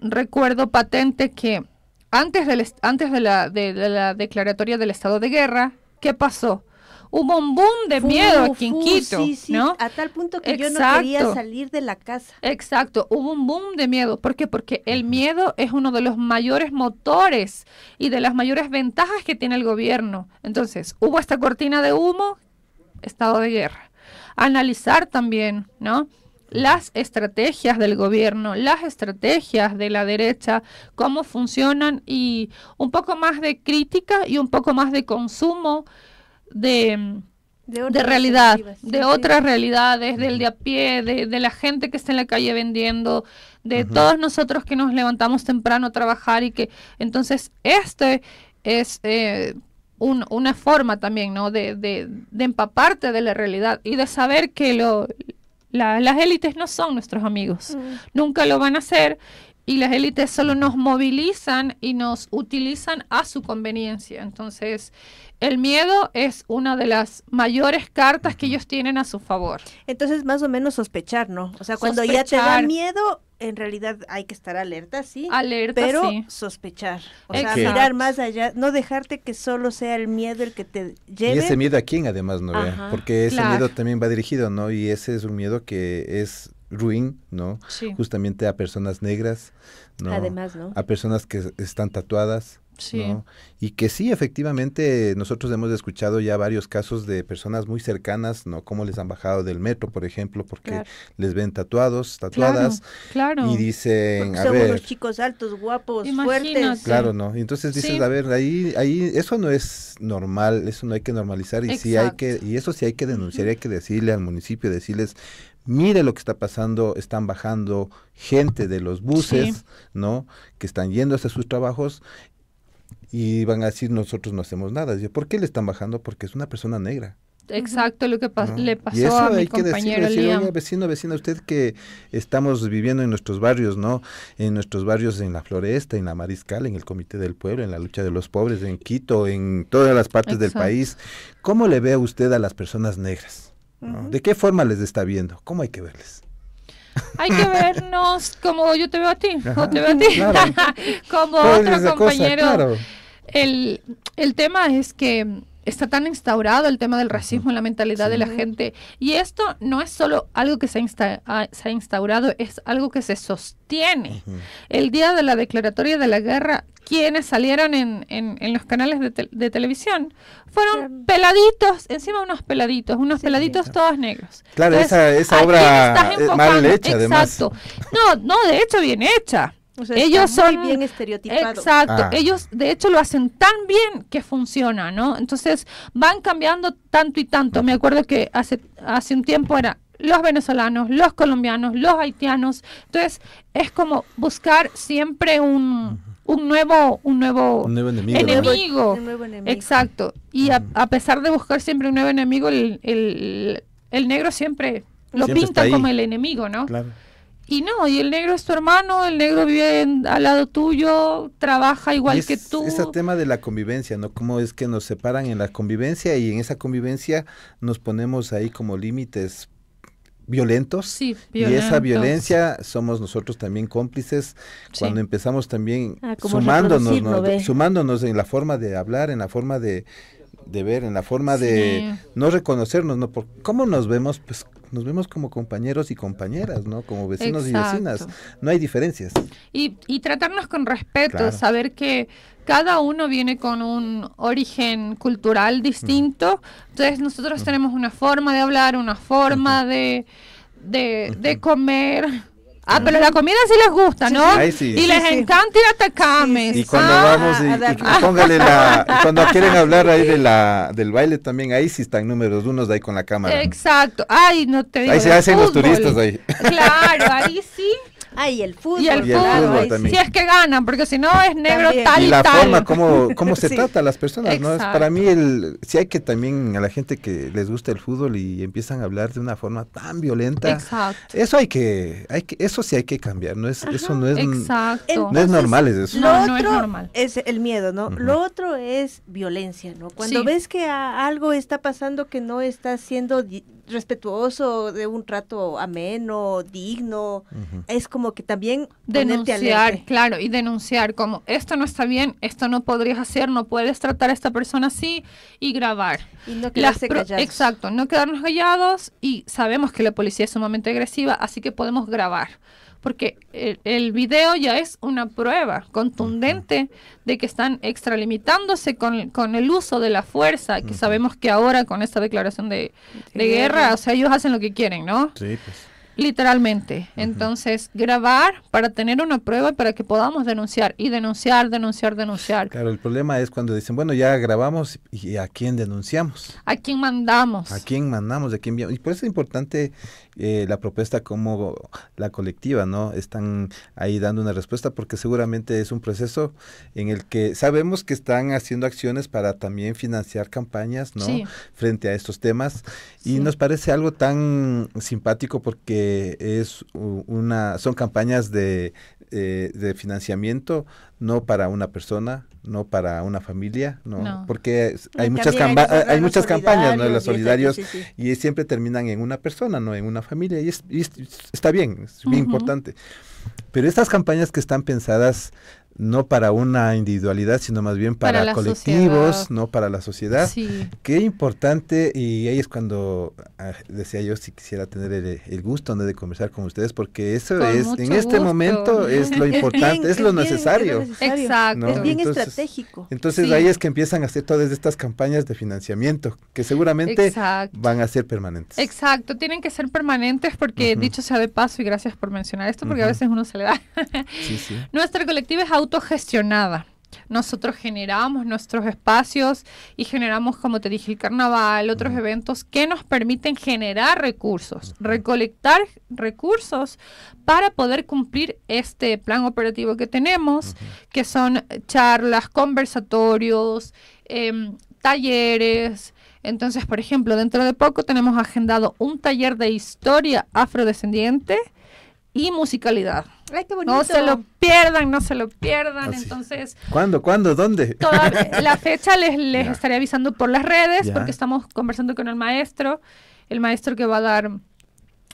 recuerdo patente que antes, del, antes de, la, de- de la declaratoria del estado de guerra, ¿qué pasó? Hubo un boom de Fu, miedo aquí en Quito, sí, sí, ¿no? A tal punto que yo no quería salir de la casa. Exacto, hubo un boom de miedo. ¿Por qué? Porque el miedo es uno de los mayores motores y de las mayores ventajas que tiene el gobierno. Entonces, hubo esta cortina de humo, estado de guerra. Analizar también, ¿no? Las estrategias del gobierno, las estrategias de la derecha, cómo funcionan y un poco más de crítica y un poco más de consumo de, de realidad, sí, de sí. otras realidades, del de a pie, de, de la gente que está en la calle vendiendo, de todos nosotros que nos levantamos temprano a trabajar y que entonces este es eh, un- una forma también, ¿no? De, de, de empaparte de la realidad y de saber que lo, la- las élites no son nuestros amigos, nunca lo van a hacer y las élites solo nos movilizan y nos utilizan a su conveniencia. Entonces, el miedo es una de las mayores cartas que ellos tienen a su favor. Entonces, más o menos sospechar, ¿no? O sea, cuando ya te da miedo, en realidad hay que estar alerta, sí. Alerta, pero sí. sospechar. O Exacto. sea, mirar más allá, no dejarte que solo sea el miedo el que te lleve. Y ese miedo a quién además, ¿no? Ajá, Porque ese claro. miedo también va dirigido, ¿no? Y ese es un miedo que es ruin, ¿no? Sí. Justamente a personas negras, ¿no? Además, ¿no? A personas que están tatuadas, Sí. ¿no? Y que sí, efectivamente, nosotros hemos escuchado ya varios casos de personas muy cercanas, ¿no? Cómo les han bajado del metro, por ejemplo, porque Claro. les ven tatuados, tatuadas, Claro. y dicen, Porque a son ver, unos chicos altos, guapos, Imagínate. fuertes. Claro, ¿no? Y entonces dices, Sí. a ver, ahí, ahí, eso no es normal, eso no hay que normalizar y sí hay Exacto. que, y eso sí hay que denunciar, hay que decirle al municipio, decirles, mire lo que está pasando, están bajando gente de los buses, Sí. ¿no? Que están yendo hacia sus trabajos y van a decir, nosotros no hacemos nada. Yo, ¿Por qué le están bajando? Porque es una persona negra. Exacto lo que pas- ¿no? le Y pasó eso a mi hay que compañero decir, Liam. "Oiga, vecino, vecina, usted que estamos viviendo en nuestros barrios, ¿no? En nuestros barrios en la Floresta, en la Mariscal, en el Comité del Pueblo, en la lucha de los pobres, en Quito, en todas las partes del país. ¿Cómo le ve a usted a las personas negras? ¿no? ¿De qué forma les está viendo? ¿Cómo hay que verles? Hay que vernos como yo te veo a ti, Ajá, o te veo a ti, claro. como ¿Cuál es otro esa cosa? compañero. Claro. El, el tema es que está tan instaurado el tema del racismo en la mentalidad de la gente y esto no es solo algo que se ha, insta- ha- se ha instaurado, es algo que se sostiene. El día de la declaratoria de la guerra, quienes salieron en, en- en los canales de, de televisión fueron peladitos, encima unos peladitos, unos peladitos todos negros. Claro, esa- esa ¿a quién obra mal hecha, además. Exacto. No, no, de hecho bien hecha. O sea, ellos está muy son bien estereotipado. Exacto, Ah. ellos de hecho lo hacen tan bien que funciona, ¿no? Entonces van cambiando tanto y tanto. Me acuerdo que hace hace un tiempo era los venezolanos, los colombianos, los haitianos. Entonces es como buscar siempre un, un nuevo un nuevo Un nuevo enemigo. ¿no? enemigo. Un nuevo enemigo. Exacto. Y a, a pesar de buscar siempre un nuevo enemigo, el, el, el negro siempre lo Siempre pintan como el enemigo, ¿no? Claro. Y no, y el negro es tu hermano, el negro vive en- al lado tuyo, trabaja igual es- que tú. Ese tema de la convivencia, ¿no? Cómo es que nos separan en la convivencia y en esa convivencia nos ponemos ahí como límites violentos. Sí, Y esa violentos. violencia somos nosotros también cómplices Sí. cuando empezamos también Ah, sumándonos, ¿no? sumándonos en la forma de hablar, en la forma de, de ver, en la forma de no reconocernos, ¿no? Por, ¿Cómo nos vemos? Pues nos vemos como compañeros y compañeras, ¿no? Como vecinos y vecinas. No hay diferencias. Y, y tratarnos con respeto, Claro. saber que cada uno viene con un origen cultural distinto. Entonces nosotros tenemos una forma de hablar, una forma de, de, de comer, Ah, pero la comida sí les gusta, ¿no? sí. Y les encanta ir a Tacames. Y cuando Ah, vamos y, póngale la, y cuando quieren hablar ahí de la, del baile también, ahí sí están números unos ahí con la cámara. Exacto. Ay, no te digo. Ahí se hacen los turistas ahí. Claro, ahí sí. Ah, y el fútbol. Y el Y el fútbol, también. Si es que ganan, porque si no es negro También. tal y y, la tal. forma como, cómo se Sí. trata a las personas, ¿no? Es para mí el, sí hay que también a la gente que les gusta el fútbol y empiezan a hablar de una forma tan violenta. Exacto. Eso hay que, hay que, eso sí hay que cambiar, no es, eso no es, Exacto. no es normal es eso. Lo No, no es normal. es el miedo, ¿no? Lo otro es violencia, ¿no? Cuando Sí. ves que algo está pasando que no está siendo respetuoso de un trato ameno, digno, es como que también Denunciar, claro, y denunciar como esto no está bien, esto no podrías hacer, no puedes tratar a esta persona así y grabar. y no quedarse callados. Exacto, no quedarnos callados y sabemos que la policía es sumamente agresiva, así que podemos grabar. Porque el, el video ya es una prueba contundente de que están extralimitándose con, con el uso de la fuerza, que sabemos que ahora con esta declaración de, de guerra. o sea, ellos hacen lo que quieren, ¿no? Sí, pues. Literalmente. Entonces, grabar para tener una prueba para que podamos denunciar y denunciar, denunciar, denunciar. Claro, el problema es cuando dicen, bueno, ya grabamos y a quién denunciamos, ¿A quién mandamos? a quién mandamos, a quién enviamos. Y por eso es importante eh, la propuesta como la colectiva, ¿no? Están ahí dando una respuesta porque seguramente es un proceso en el que sabemos que están haciendo acciones para también financiar campañas, ¿no? Sí. Frente a estos temas. Y Sí. nos parece algo tan simpático porque es una, son campañas de, eh, de financiamiento no para una persona, no para una familia, no, No. porque Y hay muchas hay órganos muchas campañas, ¿no? Los solidarios y etcétera, sí, sí. y siempre terminan en una persona, no en una familia y, es, y es- está bien, es bien importante. Pero estas campañas que están pensadas no para una individualidad, sino más bien para, colectivos, sociedad. no para la sociedad. Sí. Qué importante, y ahí es cuando ah, decía yo si quisiera tener el, el gusto de conversar con ustedes, porque eso Con es, en este momento es lo Es importante, bien, es, lo bien, necesario. es lo necesario. Exacto. ¿no? Es bien Entonces- estratégico. Entonces Sí. ahí es que empiezan a hacer todas estas campañas de financiamiento, que seguramente Exacto. van a ser permanentes. Exacto, tienen que ser permanentes porque, dicho sea de paso, y gracias por mencionar esto, porque a veces uno se le da. Sí. Nuestra colectiva es autogestionada. Nosotros generamos nuestros espacios y generamos, como te dije, el carnaval, otros eventos que nos permiten generar recursos, recolectar recursos para poder cumplir este plan operativo que tenemos, que son charlas, conversatorios, em, talleres. Entonces, por ejemplo, dentro de poco tenemos agendado un taller de historia afrodescendiente y musicalidad. Ay, qué bonito. No se lo pierdan, no se lo pierdan. Así. Entonces, ¿Cuándo? ¿Cuándo? ¿Dónde? toda la fecha les, les Ya. estaré avisando por las redes Ya. porque estamos conversando con el maestro, el maestro que va a dar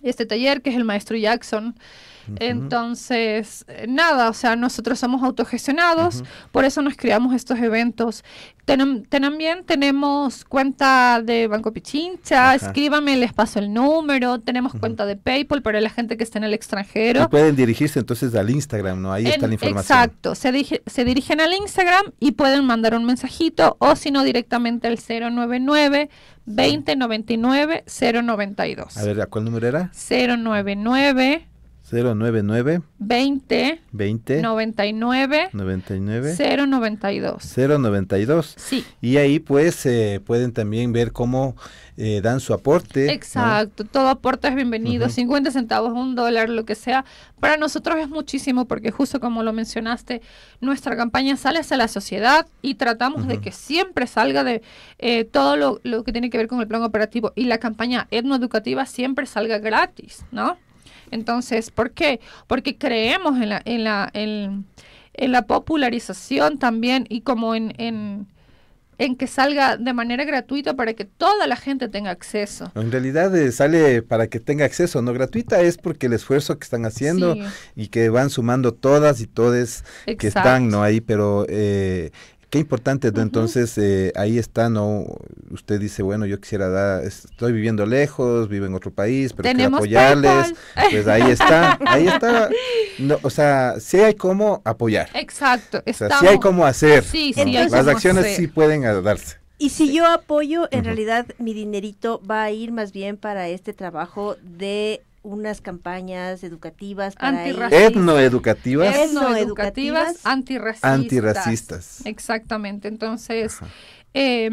este taller, que es el maestro Jackson. Entonces, nada, o sea, nosotros somos autogestionados, por eso nos creamos estos eventos. Tenem- también tenemos cuenta de Banco Pichincha, Ajá. escríbame, les paso el número, tenemos cuenta de PayPal para la gente que está en el extranjero. Y pueden dirigirse entonces al Instagram, ¿no? Ahí está En- la información. Exacto, se, dije- se dirigen al Instagram y pueden mandar un mensajito o si no directamente al 099 2099 092. A ver, ¿a cuál número era? 099 099 20 20 99 99 092. 092. Sí, Y ahí pues eh, pueden también ver cómo eh, dan su aporte. ¿no? exacto. Todo aporte es bienvenido. Ujú. 50 centavos, un dólar, lo que sea. Para nosotros es muchísimo porque justo como lo mencionaste, nuestra campaña sale hacia la sociedad y tratamos de que siempre salga de eh, todo lo, lo que tiene que ver con el plan operativo y la campaña etnoeducativa siempre salga gratis, ¿no? Entonces, ¿por qué? Porque creemos en la, en la, en, en la popularización también y como en, en, en que salga de manera gratuita para que toda la gente tenga acceso. En realidad eh, sale para que tenga acceso, no gratuita, es porque el esfuerzo que están haciendo Sí. y que van sumando todas y todes que están no ahí, pero eh, qué importante. Entonces eh, ahí está, ¿no? Usted dice, bueno, yo quisiera dar, estoy viviendo lejos, vivo en otro país, pero quiero apoyarles. PayPal. Pues ahí está, ahí está. No, o sea, sí hay cómo apoyar. Exacto. O sea, estamos- sí hay cómo hacer. Sí, ¿no? sí, hay Las acciones hacer. sí pueden darse. Y si yo apoyo, en realidad mi dinerito va a ir más bien para este trabajo de unas campañas educativas para etnoeducativas, Etnoeducativas, antirracistas. antirracistas. Exactamente. Entonces, Ajá. Eh,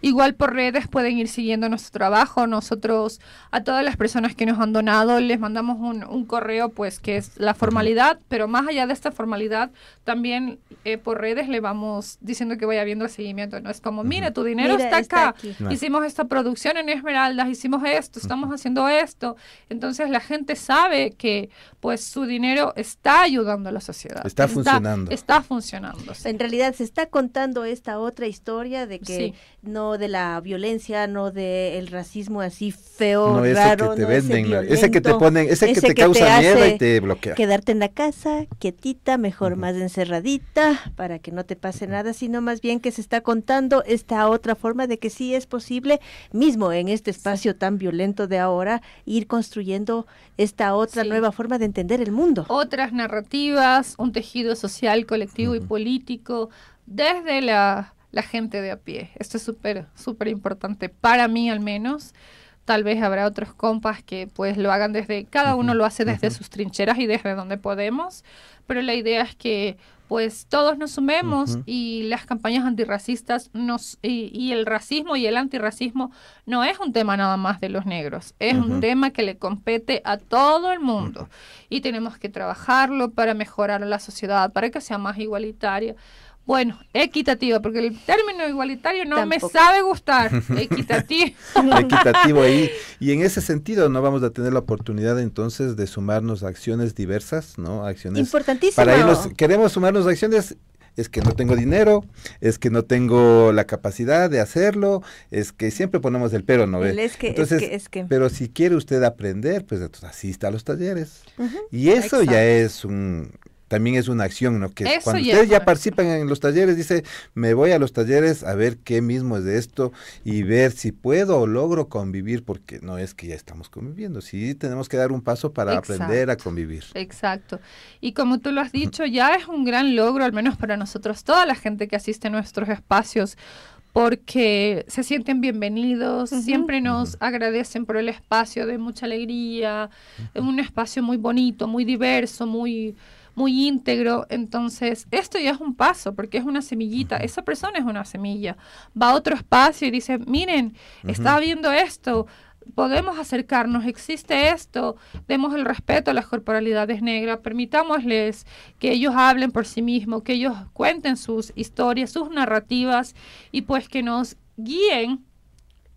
igual por redes pueden ir siguiendo nuestro trabajo. Nosotros, a todas las personas que nos han donado, les mandamos un, un correo, pues que es la formalidad, pero más allá de esta formalidad, también eh, por redes le vamos diciendo que vaya viendo el seguimiento. No es como, mira, tu dinero Mira, está está acá. Hicimos esta producción en Esmeraldas, hicimos esto, estamos haciendo esto. Entonces la gente sabe que pues su dinero está ayudando a la sociedad. Está funcionando. Está funcionando. sí. En realidad se está contando esta otra historia de que Sí. no de la violencia, no del racismo así feo, No ese raro, que te no venden, ese, ese que te ponen, ese, que te que causa te miedo y te bloquea. quedarte en la casa, quietita, mejor más encerradita, para que no te pase nada, sino más bien que se está contando esta otra forma de que sí es posible, mismo en este espacio tan violento de ahora, ir construyendo esta otra Sí. nueva forma de entender el mundo. Otras narrativas, un tejido social, colectivo y político, desde la, la gente de a pie. Esto es súper, súper importante para mí al menos. Tal vez habrá otros compas que pues lo hagan desde, cada uno lo hace desde sus trincheras y desde donde podemos, pero la idea es que pues todos nos sumemos y las campañas antirracistas nos y, y el racismo y el antirracismo no es un tema nada más de los negros, es un tema que le compete a todo el mundo. Y tenemos que trabajarlo para mejorar la sociedad, para que sea más igualitaria. Bueno, equitativa, porque el término igualitario no Tampoco. me sabe gustar. Equitativo. equitativo ahí. Y en ese sentido no vamos a tener la oportunidad entonces de sumarnos a acciones diversas, ¿no? Acciones Importantísimo. para irnos, queremos sumarnos a acciones, es que no tengo dinero, es que no tengo la capacidad de hacerlo, es que siempre ponemos el pero, ¿no ve? Es que- es Entonces, que- es que. pero si quiere usted aprender, pues entonces asista a los talleres. Y eso ya es un también es una acción, ¿no? Que Eso cuando ya ustedes es ya participan en los talleres, dice, me voy a los talleres a ver qué mismo es de esto y ver si puedo o logro convivir, porque no es que ya estamos conviviendo, sí tenemos que dar un paso para aprender a convivir. Exacto. Y como tú lo has dicho, ya es un gran logro, al menos para nosotros, toda la gente que asiste a nuestros espacios, porque se sienten bienvenidos, siempre nos agradecen por el espacio de mucha alegría, es un espacio muy bonito, muy diverso, muy muy íntegro, entonces esto ya es un paso, porque es una semillita, esa persona es una semilla, va a otro espacio y dice, miren, está viendo esto, podemos acercarnos, existe esto, demos el respeto a las corporalidades negras, permitámosles que ellos hablen por sí mismos, que ellos cuenten sus historias, sus narrativas y pues que nos guíen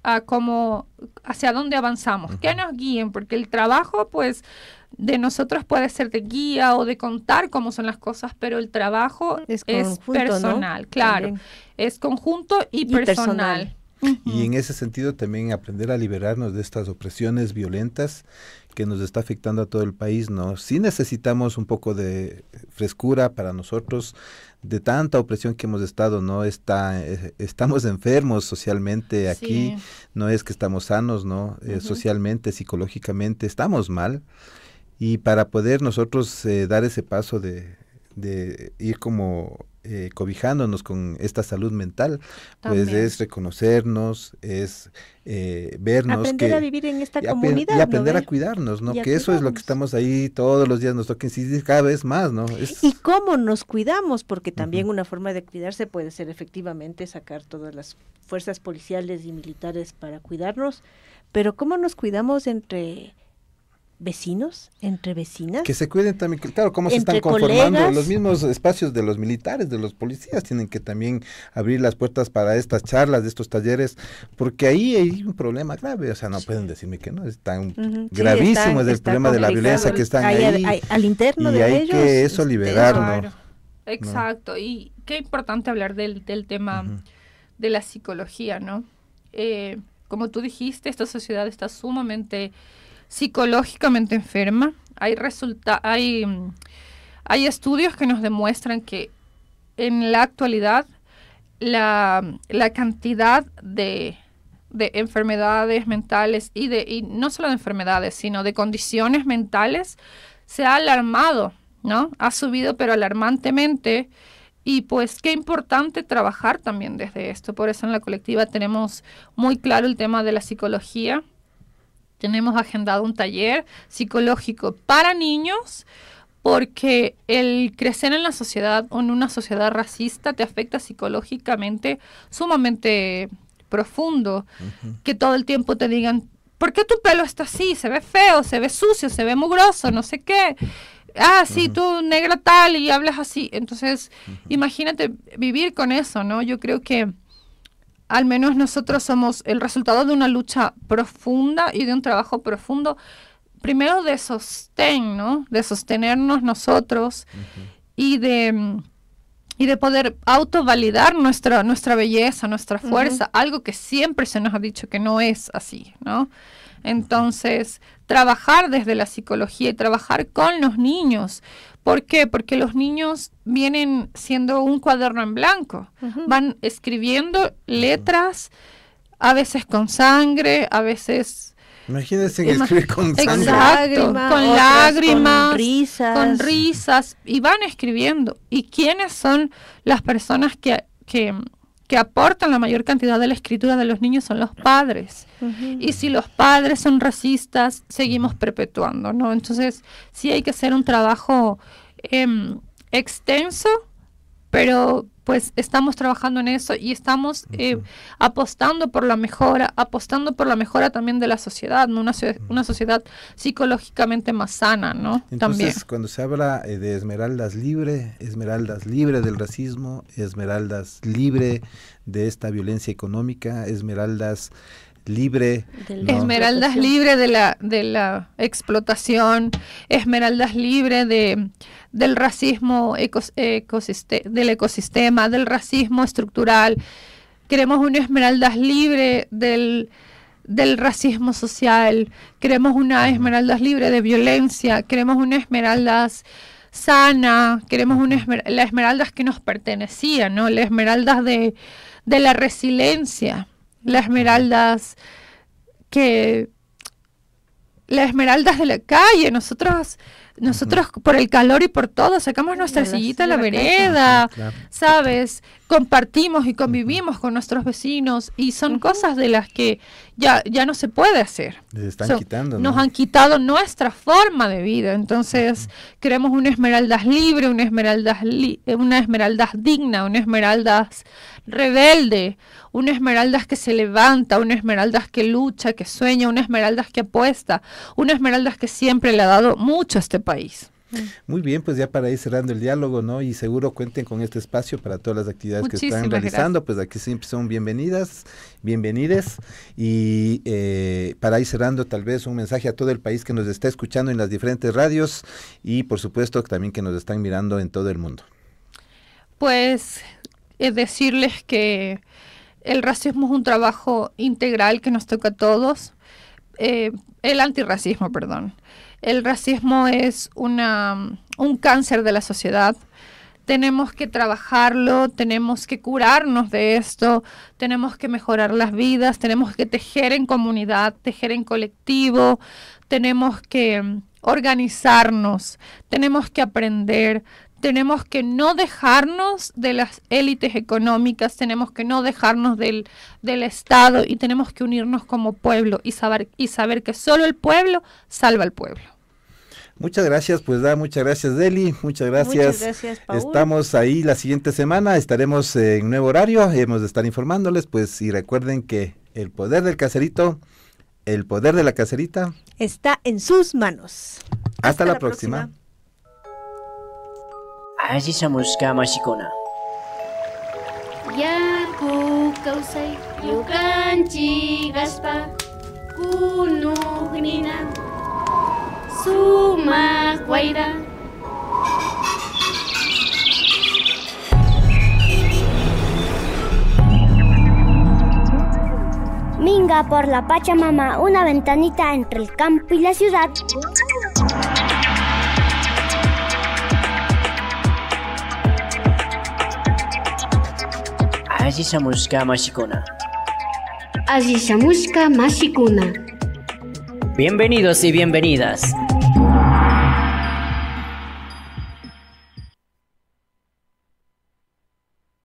a cómo, hacia dónde avanzamos, que nos guíen, porque el trabajo pues de nosotros puede ser de guía o de contar cómo son las cosas, pero el trabajo Es es, conjunto, ¿no? personal, claro, También. es conjunto y, Y personal. personal. Y en ese sentido también aprender a liberarnos de estas opresiones violentas que nos está afectando a todo el país, ¿no? Sí necesitamos un poco de frescura para nosotros de tanta opresión que hemos estado, ¿no? Está, eh, estamos enfermos socialmente aquí, Sí. no es que estamos sanos, ¿no? Eh. Socialmente, psicológicamente, estamos mal. Y para poder nosotros eh, dar ese paso de, de ir como eh, cobijándonos con esta salud mental, pues es reconocernos, es eh, vernos Aprender que a vivir en esta y, comunidad. y ¿no aprender a cuidarnos, ¿no? Y Que eso es lo que estamos ahí todos los días nos toca incidir cada vez más, ¿no? Es, Y cómo nos cuidamos, porque también una forma de cuidarse puede ser efectivamente sacar todas las fuerzas policiales y militares para cuidarnos, pero cómo nos cuidamos entre vecinos, entre vecinas. que se cuiden también, claro, cómo se están conformando colegas. los mismos espacios de los militares, de los policías, tienen que también abrir las puertas para estas charlas, de estos talleres, porque ahí hay un problema grave, o sea, no pueden decirme que no, es tan gravísimo es el está problema de la violencia que están Hay- ahí, hay- al interno y de hay ellos, que eso este, liberar, ¿no? Claro. Exacto, y qué importante hablar del, del tema de la psicología, ¿no? Eh, como tú dijiste, esta sociedad está sumamente psicológicamente enferma. Hay resulta hay, mm, hay estudios que nos demuestran que en la actualidad la, la cantidad de, de enfermedades mentales y de y no solo de enfermedades, sino de condiciones mentales se ha alarmado, ¿no? Ha subido pero alarmantemente y pues qué importante trabajar también desde esto. Por eso en la colectiva tenemos muy claro el tema de la psicología tenemos agendado un taller psicológico para niños porque el crecer en la sociedad o en una sociedad racista te afecta psicológicamente sumamente profundo. Que todo el tiempo te digan, ¿por qué tu pelo está así? Se ve feo, se ve sucio, se ve mugroso, no sé qué. Ah, sí, tú negra tal y hablas así. Entonces, imagínate vivir con eso, ¿no? Yo creo que al menos nosotros somos el resultado de una lucha profunda y de un trabajo profundo, primero de sostén, ¿no? De sostenernos nosotros y de y de poder autovalidar nuestra, nuestra belleza, nuestra fuerza, algo que siempre se nos ha dicho que no es así, ¿no? Entonces, trabajar desde la psicología y trabajar con los niños. ¿Por qué? Porque los niños vienen siendo un cuaderno en blanco, van escribiendo letras, a veces con sangre, a veces Imagínense escribir con sangre. Exacto, con lágrimas, con risas. con risas, y van escribiendo. ¿Y quiénes son las personas que, que, que aportan la mayor cantidad de la escritura de los niños? Son los padres. Y si los padres son racistas, seguimos perpetuando, ¿no? Entonces, sí hay que hacer un trabajo em, extenso, pero pues estamos trabajando en eso y estamos eh, apostando por la mejora, apostando por la mejora también de la sociedad, ¿no? una, una sociedad psicológicamente más sana, ¿no? Entonces, también. cuando se habla eh, de Esmeraldas libre, Esmeraldas libre del racismo, Esmeraldas libre de esta violencia económica, Esmeraldas libre. ¿no? Esmeraldas libre de la, de la explotación, Esmeraldas libre de, del racismo ecos, del ecosistema, del racismo estructural. Queremos una Esmeraldas libre del, del racismo social, queremos una Esmeraldas libre de violencia, queremos una Esmeraldas sana, queremos una esmer la Esmeraldas que nos pertenecía, ¿no? La Esmeraldas de, de la resiliencia las esmeraldas que las esmeraldas de la calle, nosotros nosotros por el calor y por todo sacamos nuestra sillita a la vereda, ¿sabes? Compartimos y convivimos con nuestros vecinos y son cosas de las que ya, ya no se puede hacer. están quitando. Nos han quitado nuestra forma de vida. Entonces, queremos una esmeraldas libre, una esmeraldas, una esmeraldas digna, una esmeraldas rebelde, una esmeraldas que se levanta, una esmeraldas que lucha, que sueña, una esmeraldas que apuesta, una esmeraldas que siempre le ha dado mucho a este país. Muy bien, pues ya para ir cerrando el diálogo, ¿no? Y seguro cuenten con este espacio para todas las actividades que están realizando, pues aquí siempre son bienvenidas, bienvenides. Y eh, para ir cerrando, tal vez un mensaje a todo el país que nos está escuchando en las diferentes radios y por supuesto también que nos están mirando en todo el mundo. Pues es decirles que el racismo es un trabajo integral que nos toca a todos. Eh, el antirracismo, perdón. El racismo es una, un cáncer de la sociedad. Tenemos que trabajarlo, tenemos que curarnos de esto, tenemos que mejorar las vidas, tenemos que tejer en comunidad, tejer en colectivo, tenemos que organizarnos, tenemos que aprender, tenemos que no dejarnos de las élites económicas, tenemos que no dejarnos del, del Estado y tenemos que unirnos como pueblo y saber, y saber que solo el pueblo salva al pueblo. Muchas gracias, pues da, muchas gracias Deli, muchas gracias. Muchas gracias Paul. Estamos ahí la siguiente semana, estaremos en nuevo horario, hemos de estar informándoles, pues y recuerden que el poder del caserito, el poder de la caserita está en sus manos. Hasta, Hasta la, la, próxima. próxima. Ashisamushka mashikuna. Yaku kausay yukanchi gaspa kunugnina sumak wayra. Minga por la Pachamama, una ventanita entre el campo y la ciudad. Ashisamushka mashikuna. Ashisamushka mashikuna. Bienvenidos y bienvenidas.